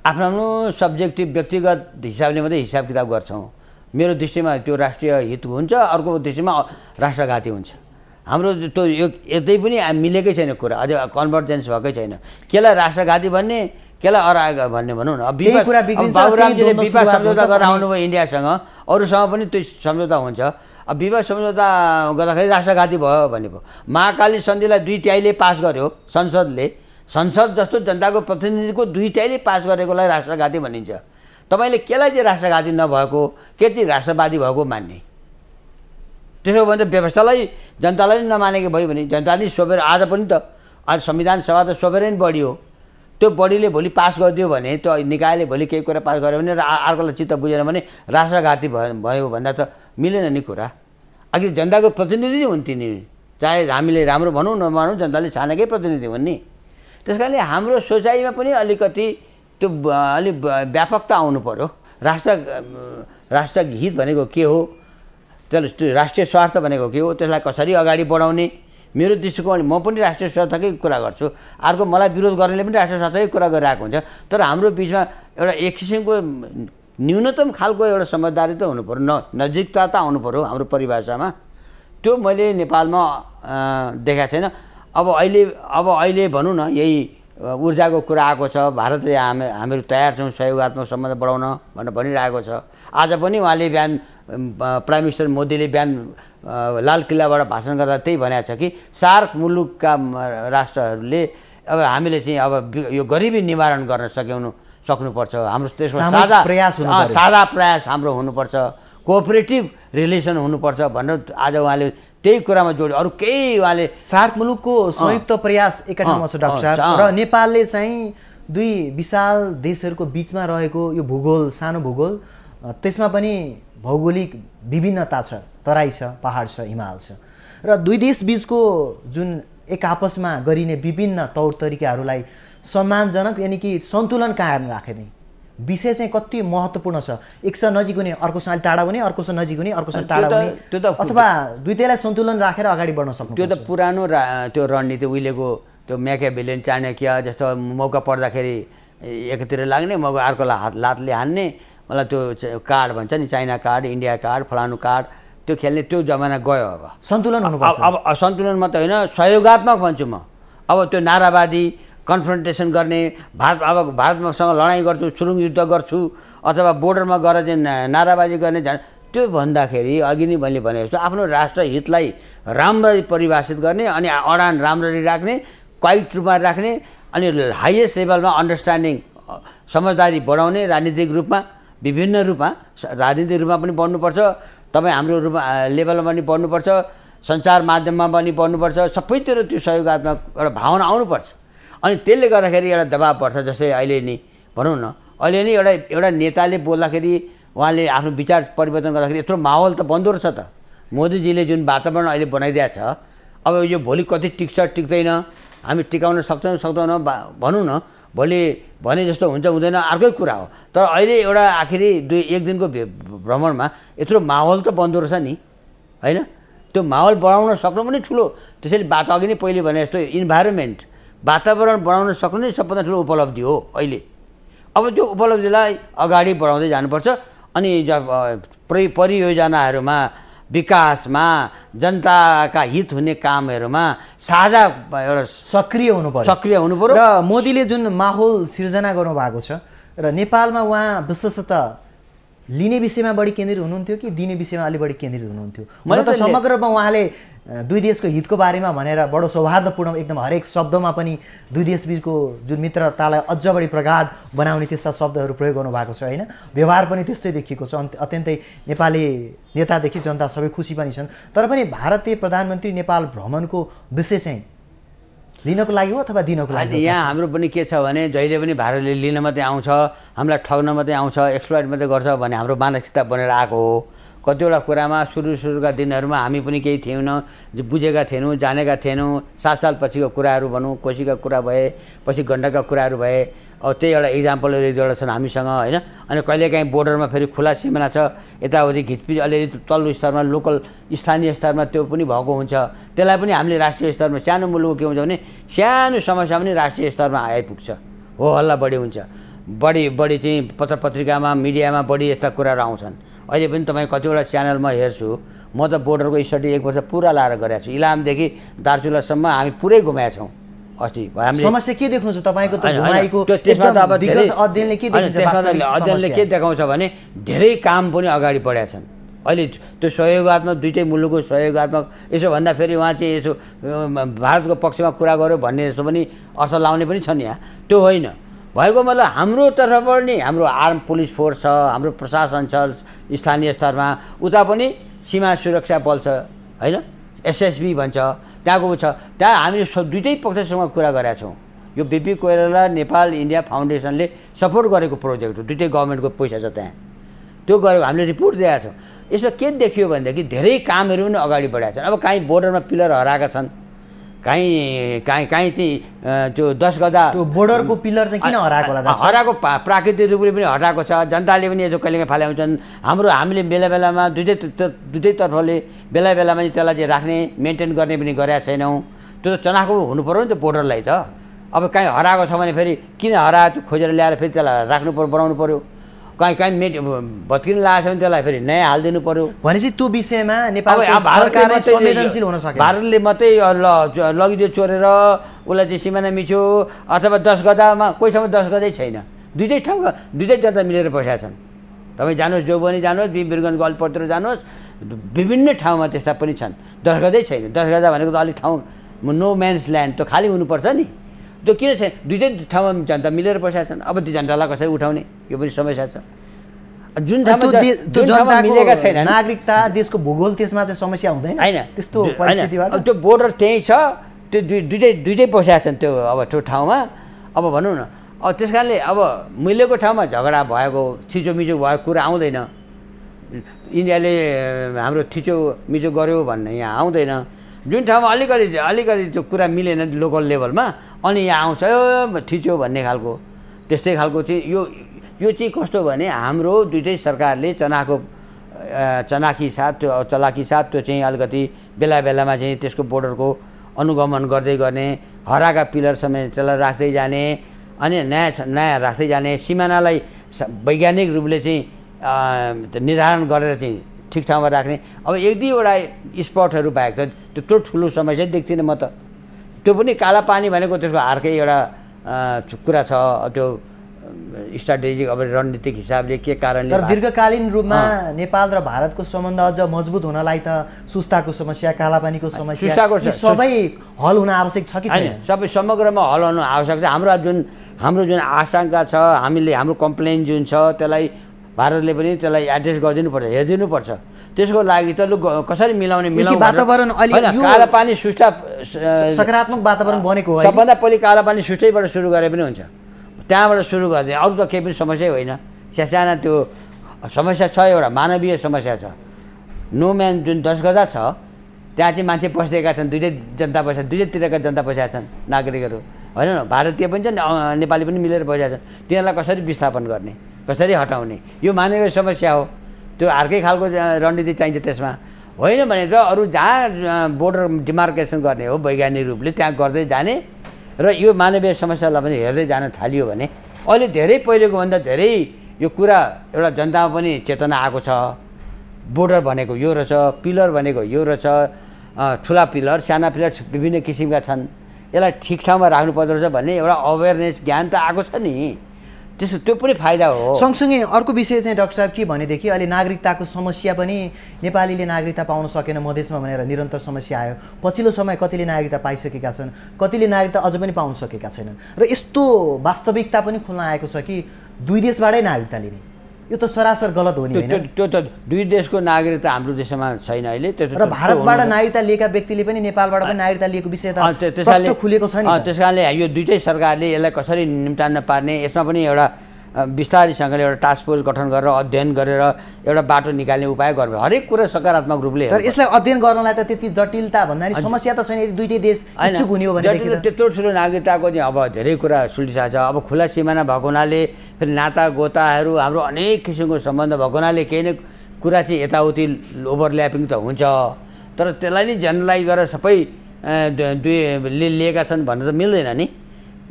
आफ्नो आफ्नो सब्जेक्टिभ व्यक्तिगत हिसाबले मात्रै हिसाब किताब गर्छौँ। मेरो दृष्टिमा त्यो राष्ट्रिय हित हुन्छ अर्को दृष्टिमा राष्ट्रघाती हुन्छ। हाम्रो त्यो यो यतै पनि मिलेकै छैन कुरा। अझै कन्भर्जेन्स भएकै छैन। केलाई राष्ट्रघाती भन्ने केलाई अराग भन्ने भनौँ न। बाबुरामजीले सम्झौता गरेर आउनुभयो इन्डियासँग अरूसँग पनि त्यो सम्झौता हुन्छ। अब विवाद सम्झौता गर्दाखेरि राष्ट्रघाती भयो भन्ने भयो महाकाली सन्धिलाई दुई तिहाईले पास गर्यो संसदले। संसद जस्तो जनताको प्रतिनिधिको दुई तिहाईले पास गरेकोलाई राष्ट्रघाती भनिन्छ। तपाईँले केलाई चाहिँ राष्ट्रघाती नभएको के चाहिँ राष्ट्रवादी भएको मान्ने? त्यसो भने त व्यवस्थालाई जनतालाई नै नमानेको भयो भने जनता नै सोभेर आज पनि त आज संविधान सभा त सोभेरेन बढी हो त्यो बडीले भोलि पास गरिदियो भने त्यो निकायले भोलि केही कुरा पास गर्यो भने र अर्कोलाई चित्त बुझेन भने राष्ट्रघाती भयो भन्दा त मिलेन नि कुरा। आखिर जनताको प्रतिनिधि नै। हुन् तिनी चाहे हामीले राम्रो भनौँ नभनौँ जनताले छानेकै प्रतिनिधि हुन् नि। त्यस कारणले हाम्रो सोचाइमा पनि अलिकति त्यो अलिक व्यापकता आउनु पऱ्यो राष्ट्र राष्ट्र हित भनेको के हो? त्यसलाई त्यो राष्ट्रिय स्वार्थ भनेको के हो? त्यसलाई कसरी अगाडि बढाउने? मेरो दृष्टिकोण म पनि राष्ट्रिय स्वार्थकै कुरा गर्छु। अर्को मलाई विरोध गर्नेले पनि राष्ट्रिय स्वार्थकै कुरा गरिरहेको हुन्छ। तर हाम्रो बिचमा एउटा एक किसिमको न्यूनतम खालको एउटा समझदारी त हुनु पऱ्यो न नजिकता त आउनु पऱ्यो हाम्रो परिभाषामा। त्यो मैले नेपालमा देखाएको छैन। अब अहिले अब अहिले भनौँ न यही ऊर्जाको कुरा आएको छ। भारतले हामी हामीहरू तयार छौँ सहयोगात्मक सम्बन्ध बढाउन भनेर भनिरहेको छ। आज पनि उहाँले बिहान प्राइम मिनिस्टर मोदीले बिहान लाल किल्लाबाट भाषण गर्दा त्यही भनेको छ कि सार्क मुलुकका राष्ट्रहरूले अब हामीले चाहिँ अब यो गरिबी निवारण गर्न सक्यौँ। सक्नुपर्छ। हाम्रो त्यसमा साझा प्रयास। साझा प्रयास हाम्रो हुनुपर्छ। कोअपरेटिभ रिलेसन हुनुपर्छ भनेर आज उहाँले त्यही कुरामा जोड्यो अरू केही उहाँले सार्क मुलुकको संयुक्त प्रयास एका ठाउँमा छ डाक्टर साहब। र नेपालले चाहिँ दुई विशाल देशहरूको बिचमा रहेको यो भूगोल सानो भूगोल त्यसमा पनि भौगोलिक विभिन्नता छ तराई छ पहाड छ हिमाल छ। र दुई देश बिचको जुन एक आपसमा गरिने विभिन्न तौर तरिकाहरूलाई सम्मानजनक यानि कि सन्तुलन कायम राख्ने। विषय चाहिँ कति महत्त्वपूर्ण छ। एकसँग नजिक हुने अर्कोसँग टाढा हुने अर्कोसँग नजिक हुने अर्कोसँग टाढा हुने। त्यो त- अथवा दुईटैलाई सन्तुलन राखेर अगाडि बढ्न सक्नु त्यो त पुरानो रा त्यो रणनीति उहिलेको त्यो म्याकेबेलियन चाणक्य जस्तो मौका पर्दाखेरि एकतिर लाग्ने मौका अर्कोलाई हात लातले हान्ने मलाई त्यो कार्ड भन्छ नि चाइना कार्ड इन्डिया कार्ड फलानु कार्ड त्यो खेल्ने त्यो जमाना गयो अब। सन्तुलन अब सन्तुलन मात्रै होइन सहयोगात्मक भन्छु म। अब त्यो नारावादी कन्फ्रन्टेसन गर्ने भारत अब भारतमासँग लडाइँ गर्छु सुरुङ युद्ध गर्छु अथवा बोर्डरमा गएर चाहिँ नाराबाजी गर्ने त्यो भन्दाखेरि अघि नै मैले भने जस्तो आफ्नो राष्ट्र हितलाई राम्ररी परिभाषित गर्ने अनि अडान राम्ररी राख्ने क्वाइट रूपमा राख्ने अनि हाइएस्ट लेभलमा अन्डरस्ट्यान्डिङ समझदारी बढाउने राजनीतिक रूपमा विभिन्न रूपमा राजनीतिक रूपमा पनि बढ्नुपर्छ तपाईँ हाम्रो रूपमा लेभलमा पनि बढ्नुपर्छ सञ्चार माध्यममा पनि बढ्नुपर्छ सबैतिर त्यो सहयोगात्मक एउटा भावना आउनुपर्छ। अनि त्यसले गर्दाखेरि एउटा दबाब पर्छ जस्तै अहिले नि भनौँ न अहिले नि एउटा एउटा नेताले बोल्दाखेरि उहाँले आफ्नो विचार परिवर्तन गर्दाखेरि यत्रो माहौल त बन्दो रहेछ त। मोदीजीले जुन वातावरण अहिले बनाइदिएको छ अब यो भोलि कति टिक्छ टिक्दैन हामी टिकाउन सक्छौँ सक्दैनौँ भनौँ न भोलि भने जस्तो हुन्छ हुँदैन अर्कै कुरा हो। तर अहिले एउटा आखिरी दुई एक दिनको भ्रमणमा यत्रो माहौल त बन्दो रहेछ नि होइन? त्यो माहौल बनाउन सक्नु पनि ठुलो। त्यसैले बात अघि नै पहिले भने जस्तो इन्भाइरोमेन्ट वातावरण बनाउन सक्नु नै सबभन्दा ठुलो उपलब्धि हो अहिले। अब त्यो उपलब्धिलाई अगाडि बढाउँदै जानुपर्छ अनि परि परियोजनाहरूमा विकासमा जनताका हित हुने कामहरूमा साझा एउटा सक्रिय हुनु पर्यो। सक्रिय हुनु पर्यो। र मोदीले जुन माहौल सिर्जना गर्नुभएको छ र नेपालमा उहाँ विशेषतः लिने विषयमा बढी केन्द्रित हुनुहुन्थ्यो कि दिने विषयमा अलिक बढी केन्द्रित हुनुहुन्थ्यो? मैले मलाई त समग्रमा उहाँले दुई देशको हितको बारेमा भनेर बडो सौहार्दपूर्ण एकदम हरेक शब्दमा पनि दुई देशबिचको जुन मित्रतालाई अझ बढी प्रगाढ बनाउने त्यस्ता शब्दहरू प्रयोग गर्नुभएको छ होइन? व्यवहार पनि त्यस्तै देखिएको छ। अत्यन्तै नेपाली नेतादेखि जनता सबै खुसी पनि छन्। तर पनि भारतीय प्रधानमन्त्री नेपाल भ्रमणको विषय चाहिँ लिनको लागि हो अथवा दिनको लागि? यहाँ हाम्रो पनि के छ भने जहिले पनि भारतले लिन मात्रै आउँछ हामीलाई ठग्न मात्रै आउँछ एक्सप्लोइट मात्रै गर्छ भन्ने हाम्रो मानसिकता बनेर आएको हो। कतिवटा कुरामा सुरु सुरुका दिनहरूमा हामी पनि केही थिएनौँ बुझेका थिएनौँ जानेका थिएनौँ सात साल पछिको कुराहरू भनौँ कोसीका कुरा भए पछि गण्डकका कुराहरू भए अब त्यही एउटा इक्जाम्पलहरू एक दुईवटा छन् हामीसँग होइन? अनि कहिलेकाहीँ बोर्डरमा फेरि खुला सिमाना छ यताउति घिचपिच अलिअलि तल्लो स्तरमा लोकल स्थानीय स्तरमा त्यो पनि भएको हुन्छ। त्यसलाई पनि हामीले राष्ट्रिय स्तरमा सानो मुलुकको के हुन्छ भने सानो समस्या पनि राष्ट्रिय स्तरमा आइपुग्छ। हो हल्ला बढी हुन्छ। बढी बढी चाहिँ पत्र पत्रिकामा मिडियामा बढी यस्ता कुराहरू आउँछन्। अहिले पनि तपाईँ कतिवटा च्यानल म हेर्छु म त बोर्डरको स्टडी एक वर्ष पुरा लाएर गरेको छु। इलामदेखि दार्चुलासम्म हामी पुरै घुमाएका छौँ। अस्ति समस्या के देख्नु छ तपाईँको अध्ययनले के देखाउँछ भने धेरै काम पनि अगाडि बढेका छन्। अहिले त्यो सहयोगात्मक दुइटै मुलुकको सहयोगात्मक यसो भन्दाखेरि उहाँ चाहिँ यसो भारतको पक्षमा कुरा गर्यो भन्ने जस्तो पनि अर्थ लाउने पनि छन् यहाँ। त्यो होइन। भएको मतलब हाम्रो तर्फबाट नि हाम्रो आर्म पुलिस फोर्स छ हाम्रो प्रशासन छ स्थानीय स्तरमा उता पनि सीमा सुरक्षा बल छ होइन? एसएसबी भन्छ त्यहाँको छ। त्यहाँ हामीले दुइटै पक्षसँग कुरा गरेका छौँ। यो बिपी कोइराला नेपाल इन्डिया फाउन्डेसनले सपोर्ट गरेको प्रोजेक्ट हो दुइटै गभर्मेन्टको पैसा छ त्यहाँ। त्यो गरेको हामीले रिपोर्ट दिएका छौँ। यसमा के देखियो भनेदेखि धेरै कामहरू पनि अगाडि बढाएका छन्। अब काहीँ बोर्डरमा पिलर हराएका छन्। काहीँ काहीँ काहीँ चाहिँ त्यो दस गदा त्यो बोर्डरको पिलर चाहिँ किन हराएको होला? हराएको प्राकृतिक रूपले पनि हटाएको छ। जनताले पनि यसो कहिलेकाहीँ फाल्याउँछन् हाम्रो हामीले बेला बेलामा दुइटै त- त- दुइटै तर्फले बेला बेलामा चाहिँ त्यसलाई चाहिँ राख्ने मेन्टेन गर्ने पनि गरेका छैनौँ। त्यो त चनाखो हुनु पऱ्यो नि त बोर्डरलाई त। अब काहीँ हराएको छ भने फेरि किन हरायो त्यो खोजेर ल्याएर फेरि त्यसलाई राख्नु पऱ्यो बनाउनु पऱ्यो काहीँ काहीँ मेट भत्किन लागेको छ भने त्यसलाई फेरि नयाँ हालिदिनु पऱ्यो भनेपछि त्यो विषयमा अब भारतले मात्रै संवेदनशील हुन सके भारतले मात्रै ल लगिदियो चोरेर उसलाई चाहिँ सिमाना मिच्यो अथवा दस गदामा कोहीसँग दस गदै छैन। दुइटै ठाउँमा दुइटै जनता मिलेर बसेका छन्। तपाईँ जानुहोस् जोबनी जानुहोस् बिरगन्जको अलिपत्र जानुहोस् विभिन्न ठाउँमा त्यस्ता पनि छन्। दस गदै छैन। दस गदा भनेको त अलिक ठाउँ नो म्यान्स ल्यान्ड त खाली हुनुपर्छ नि। त्यो किन छैन? दुइटै ठाउँमा जनता मिलेर बसेका छन्। अब त्यो जनतालाई कसरी उठाउने? यो पनि समस्या छ। जुन ठाउँमा मिलेका छैनन्। नागरिकता देशको भूगोल त्यसमा चाहिँ समस्या हुँदैन। होइन। त्यस्तो त्यो बोर्डर त्यहीँ छ। त्यो दुई दुइटै दुइटै बसेका छन् त्यो अब त्यो ठाउँमा। अब भनौँ न अब त्यस कारणले अब मिलेको ठाउँमा झगडा भएको थिचोमिचो भएको कुरा आउँदैन। इन्डियाले हाम्रो थिचो मिचो गर्यो भन्ने यहाँ आउँदैन। जुन ठाउँमा अलिकति अलिकति त्यो कुरा मिलेन लोकल लेभलमा अनि यहाँ आउँछ "यो थिचो भन्ने खालको। त्यस्तै खालको चाहिँ यो यो चाहिँ कस्तो भने हाम्रो दुइटै सरकारले चनाको अ, चनाखी साथ त्यो चलाकी साथ त्यो चाहिँ अलिकति बेला बेलामा चाहिँ त्यसको बोर्डरको अनुगमन गर्दै गर्ने हराएका पिलर समेत त्यसलाई राख्दै जाने अनि नयाँ नयाँ राख्दै जाने सिमानालाई वैज्ञानिक रूपले चाहिँ निर्धारण गरेर चाहिँ ठिक ठाउँमा राख्ने। अब एक दुईवटा स्पटहरू बाहेक त त्यत्रो ठुलो समस्या देख्थिनँ म त। त्यो पनि काला पानी भनेको त्यसको अर्कै एउटा कुरा छ। त्यो स्ट्राटेजिक अब रणनीतिक हिसाबले के कारणले तर दीर्घकालीन रूपमा नेपाल र भारतको सम्बन्ध अझ मजबुत हुनलाई त सुस्ताको समस्या कालापानीको समस्या सबै हल हुन आवश्यक छ कि छैन? सबै समग्रमा हल हुनु आवश्यक छ। हाम्रो जुन हाम्रो जुन आशंका छ हामीले हाम्रो कम्प्लेन जुन छ त्यसलाई भारतले पनि त्यसलाई एड्रेस गरिदिनुपर्छ हेरिदिनुपर्छ। त्यसको लागि त लु कसरी मिलाउने मिलाउँ भनेर- वातावरण काला पानी सुस्टा सकारात्मक वातावरण बनेको हो। सबभन्दा पहिले काला पानी सुस्टैबाट सुरु गरे पनि हुन्छ। त्यहाँबाट सुरु गरिदिने अरू त केही पनि समस्या होइन। साना त्यो समस्या छ एउटा मानवीय समस्या छ। नो म्यान जुन दस गजा छ त्यहाँ चाहिँ मान्छे बस्दैका छन्। दुइटै जनता बसेका दुइटैतिरका जनता बसेका छन् नागरिकहरू। होइन भारतीय पनि छन् नेपाली पनि मिलेर बसेका छन्। तिनीहरूलाई कसरी विस्थापन गर्ने? कसरी हटाउने? यो मानवीय समस्या हो। त्यो अर्कै खालको रणनीति चाहिन्छ त्यसमा। होइन भने त अरू जहाँ बोर्डर डिमार्केसन गर्ने हो वैज्ञानिक रूपले त्यहाँ गर्दै जाने र यो मानवीय समस्यालाई पनि हेर्दै जान थालियो भने अहिले धेरै पहिलेको भन्दा धेरै यो कुरा एउटा जनतामा पनि चेतना आएको छ। बोर्डर भनेको यो रहेछ पिलर भनेको यो रहेछ ठुला पिलर साना पिलर विभिन्न किसिमका छन्। यसलाई ठिक ठाउँमा राख्नु पर्दो रहेछ भन्ने एउटा अवेरनेस ज्ञान त आएको छ नि। त्यसो त्यो पनि फाइदा हो। सँगसँगै अर्को विषय चाहिँ डाक्टर साहब के भनेदेखि अहिले नागरिकताको समस्या पनि नेपालीले नागरिकता पाउन सकेन मधेसमा भनेर निरन्तर समस्या आयो। पछिल्लो समय कतिले नागरिकता पाइसकेका छन् कतिले नागरिकता अझ पनि पाउन सकेका छैनन्। र यस्तो वास्तविकता पनि खुल्न आएको छ कि दुई देशबाटै नागरिकता लिने। यो त सरासर गलत हो नि त्यो त दुई देशको नागरिकता हाम्रो देशमा छैन अहिले त्यो र भारतबाट नागरिकता लिएका व्यक्तिले पनि नेपालबाट पनि नागरिकता लिएको विषय त खुलेको छ नि। त्यस कारणले यो दुइटै सरकारले यसलाई कसरी निम्तान्न पार्ने यसमा पनि एउटा बिस्तारैसँगले एउटा टास्क फोर्स गठन गरेर अध्ययन गरेर एउटा बाटो निकाल्ने उपाय गर्नु हरेक कुरा सकारात्मक रूपले तर यसलाई अध्ययन गर्नलाई त त्यति जटिलता भन्दा नि समस्या त छैन यदि दुइटै देश हुने हो त। त्यत्रो ठुलो नागरिकताको चाहिँ अब धेरै कुरा सुल्टिसा छ। अब खुला सिमाना भएको हुनाले फेरि नाता गोताहरू हाम्रो अनेक किसिमको सम्बन्ध भएको हुनाले केही न कुरा चाहिँ यताउति ओभरल्यापिङ त हुन्छ। तर त्यसलाई नै जेनरलाइज गरेर सबै दुई लिएका छन् भन्नु त मिल्दैन नि।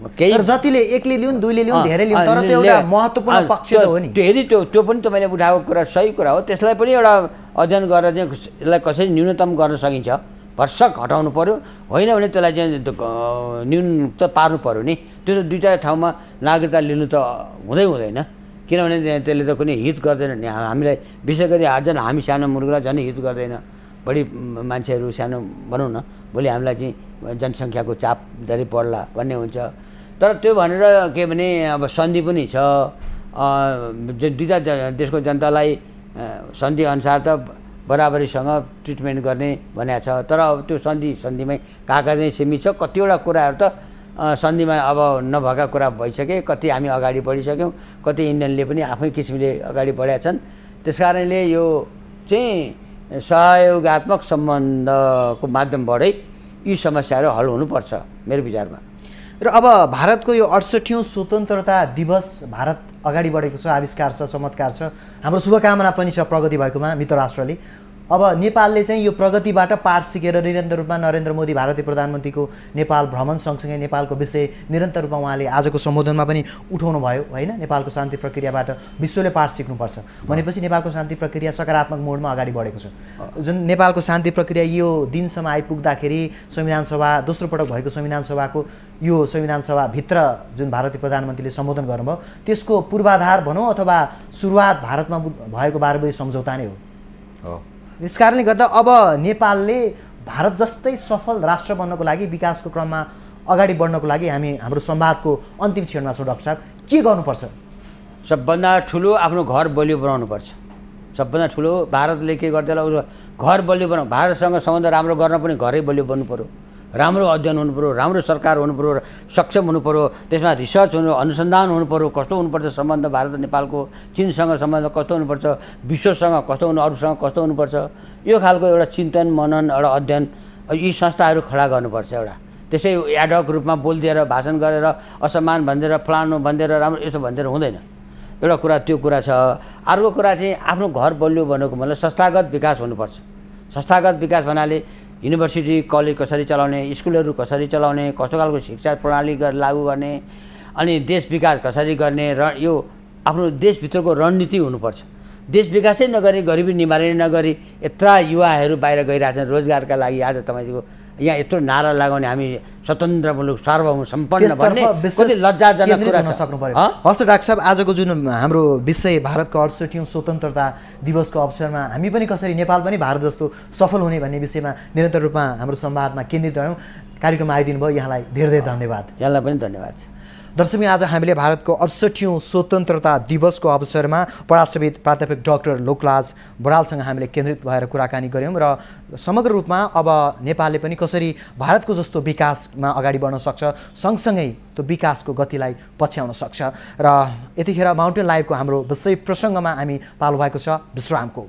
केही जतिले एकले लिउन् दुईले लिउन् अँ, धेरै लिउन् अँ, तर त्यो एउटा महत्त्वपूर्ण पक्ष त हो नि। त्यो त्यो त्यो पनि तपाईँले उठाएको कुरा सही कुरा हो। त्यसलाई पनि एउटा अध्ययन गरेर चाहिँ यसलाई कसरी न्यूनतम गर्न सकिन्छ? भर्सक हटाउनु पऱ्यो होइन भने त्यसलाई चाहिँ न्यून त पार्नु पऱ्यो नि। त्यो त दुइटा ठाउँमा नागरिकता लिनु त हुँदै हुँदैन। किनभने त्यसले त कुनै हित गर्दैन। नि हामीलाई विशेष गरी झन् हामी सानो मुर्गलाई झन् हित गर्दैन। बढी मान्छेहरू सानो भनौँ न। भोलि हामीलाई चाहिँ जनसङ्ख्याको चाप धेरै पर्ला भन्ने हुन्छ। तर त्यो भनेर के भने अब सन्धि पनि छ। दुईवटा देशको जनतालाई सन्धि अनुसार त बराबरीसँग ट्रिटमेन्ट गर्ने भनेको छ। तर अब त्यो सन्धि सन्धिमै चाहिँ सीमित छ? कतिवटा कुराहरू त सन्धिमा अब नभएका कुरा भइसके कति हामी अगाडि बढिसक्यौँ कति इन्डियनले पनि आफ्नै किसिमले अगाडि बढेका छन्। त्यस कारणले यो चाहिँ सहयोगात्मक सम्बन्धको माध्यमबाटै यी समस्याहरू हल हुनुपर्छ मेरो विचारमा। र अब भारतको यो अडसठौँ स्वतन्त्रता दिवस भारत अगाडि बढेको छ आविष्कार छ चमत्कार छ। हाम्रो शुभकामना पनि छ प्रगति भएकोमा मित्र राष्ट्रले। अब नेपालले चाहिँ यो प्रगतिबाट पाठ सिकेर निरन्तर रूपमा नरेन्द्र मोदी भारतीय प्रधानमन्त्रीको नेपाल भ्रमण सँगसँगै नेपालको विषय निरन्तर रूपमा उहाँले आजको सम्बोधनमा पनि उठाउनु भयो होइन? नेपालको शान्ति प्रक्रियाबाट विश्वले पाठ सिक्नुपर्छ। भनेपछि नेपालको शान्ति प्रक्रिया सकारात्मक मोडमा अगाडि बढेको छ। जुन नेपालको शान्ति प्रक्रिया यो दिनसम्म आइपुग्दाखेरि संविधान सभा दोस्रो पटक भएको संविधान सभाको यो संविधान सभाभित्र जुन भारतीय प्रधानमन्त्रीले सम्बोधन गर्नुभयो त्यसको पूर्वाधार भनौँ अथवा सुरुवात भारतमा भएको बारबोई सम्झौता नै हो। त्यस कारणले गर्दा अब नेपालले भारत जस्तै सफल राष्ट्र बन्नको लागि विकासको क्रममा अगाडि बढ्नको लागि हामी हाम्रो संवादको अन्तिम क्षणमा छौँ डाक्टर साहब। के गर्नुपर्छ? सबभन्दा ठुलो आफ्नो घर बलियो बनाउनुपर्छ सबभन्दा ठुलो भारतले के उसको घर बलियो बनाउ। भारतसँग सम्बन्ध राम्रो गर्न पनि घरै बलियो बन्नु पऱ्यो राम्रो अध्ययन हुनु पऱ्यो राम्रो सरकार हुनु पऱ्यो सक्षम हुनु पऱ्यो त्यसमा रिसर्च हुनु अनुसन्धान हुनु पऱ्यो कस्तो हुनुपर्छ सम्बन्ध भारत नेपालको चिनसँग सम्बन्ध कस्तो हुनुपर्छ विश्वसँग कस्तो हुनु अरूसँग कस्तो हुनुपर्छ यो खालको एउटा चिन्तन मनन एउटा अध्ययन यी संस्थाहरू खडा गर्नुपर्छ एउटा। त्यसै एडहक रूपमा बोलिदिएर भाषण गरेर असम्मान भनिदिएर फलानु भनिदिएर राम्रो यसो भनिदिएर हुँदैन। एउटा कुरा त्यो कुरा छ। अर्को कुरा चाहिँ आफ्नो घर बलियो भनेको मतलब संस्थागत विकास हुनुपर्छ। संस्थागत विकास भन्नाले युनिभर्सिटी कलेज कसरी चलाउने स्कुलहरू कसरी चलाउने कस्तो खालको शिक्षा प्रणाली लागू गर्ने अनि देश विकास कसरी गर्ने र यो आफ्नो देशभित्रको रणनीति हुनुपर्छ। देश विकासै नगरी गरिबी निवारण नगरी यत्रा युवाहरू बाहिर गइरहेछन् रोजगारका लागि। आज तपाईँको यहाँ यत्रो नारा लगाउने हामी स्वतन्त्र मुलुक सार्वभौम सम्पन्न भन्ने कति लज्जाजनक कुरा छ। सक्नु पर्यो? हस् डाक्टर साहब आजको जुन हाम्रो विषय भारतको अडसठौँ स्वतन्त्रता दिवसको अवसरमा हामी पनि कसरी नेपाल पनि भारत जस्तो सफल हुने भन्ने विषयमा निरन्तर रूपमा हाम्रो संवादमा केन्द्रित भयौँ। कार्यक्रममा आइदिनु भयो यहाँलाई धेरै धेरै धन्यवाद। यहाँलाई पनि धन्यवाद। छ दर्शक आज हामीले भारतको अडसठौँ स्वतन्त्रता दिवसको अवसरमा पराष्ट्रविद प्राध्यापक डाक्टर लोकलाज बरालसँग हामीले केन्द्रित भएर कुराकानी गऱ्यौँ र समग्र रूपमा अब नेपालले पनि कसरी भारतको जस्तो विकासमा अगाडि बढ्न सक्छ सँगसँगै त्यो विकासको गतिलाई पछ्याउन सक्छ र यतिखेर माउन्टेन लाइभको हाम्रो विषय प्रसङ्गमा हामी पालो भएको छ विश्रामको।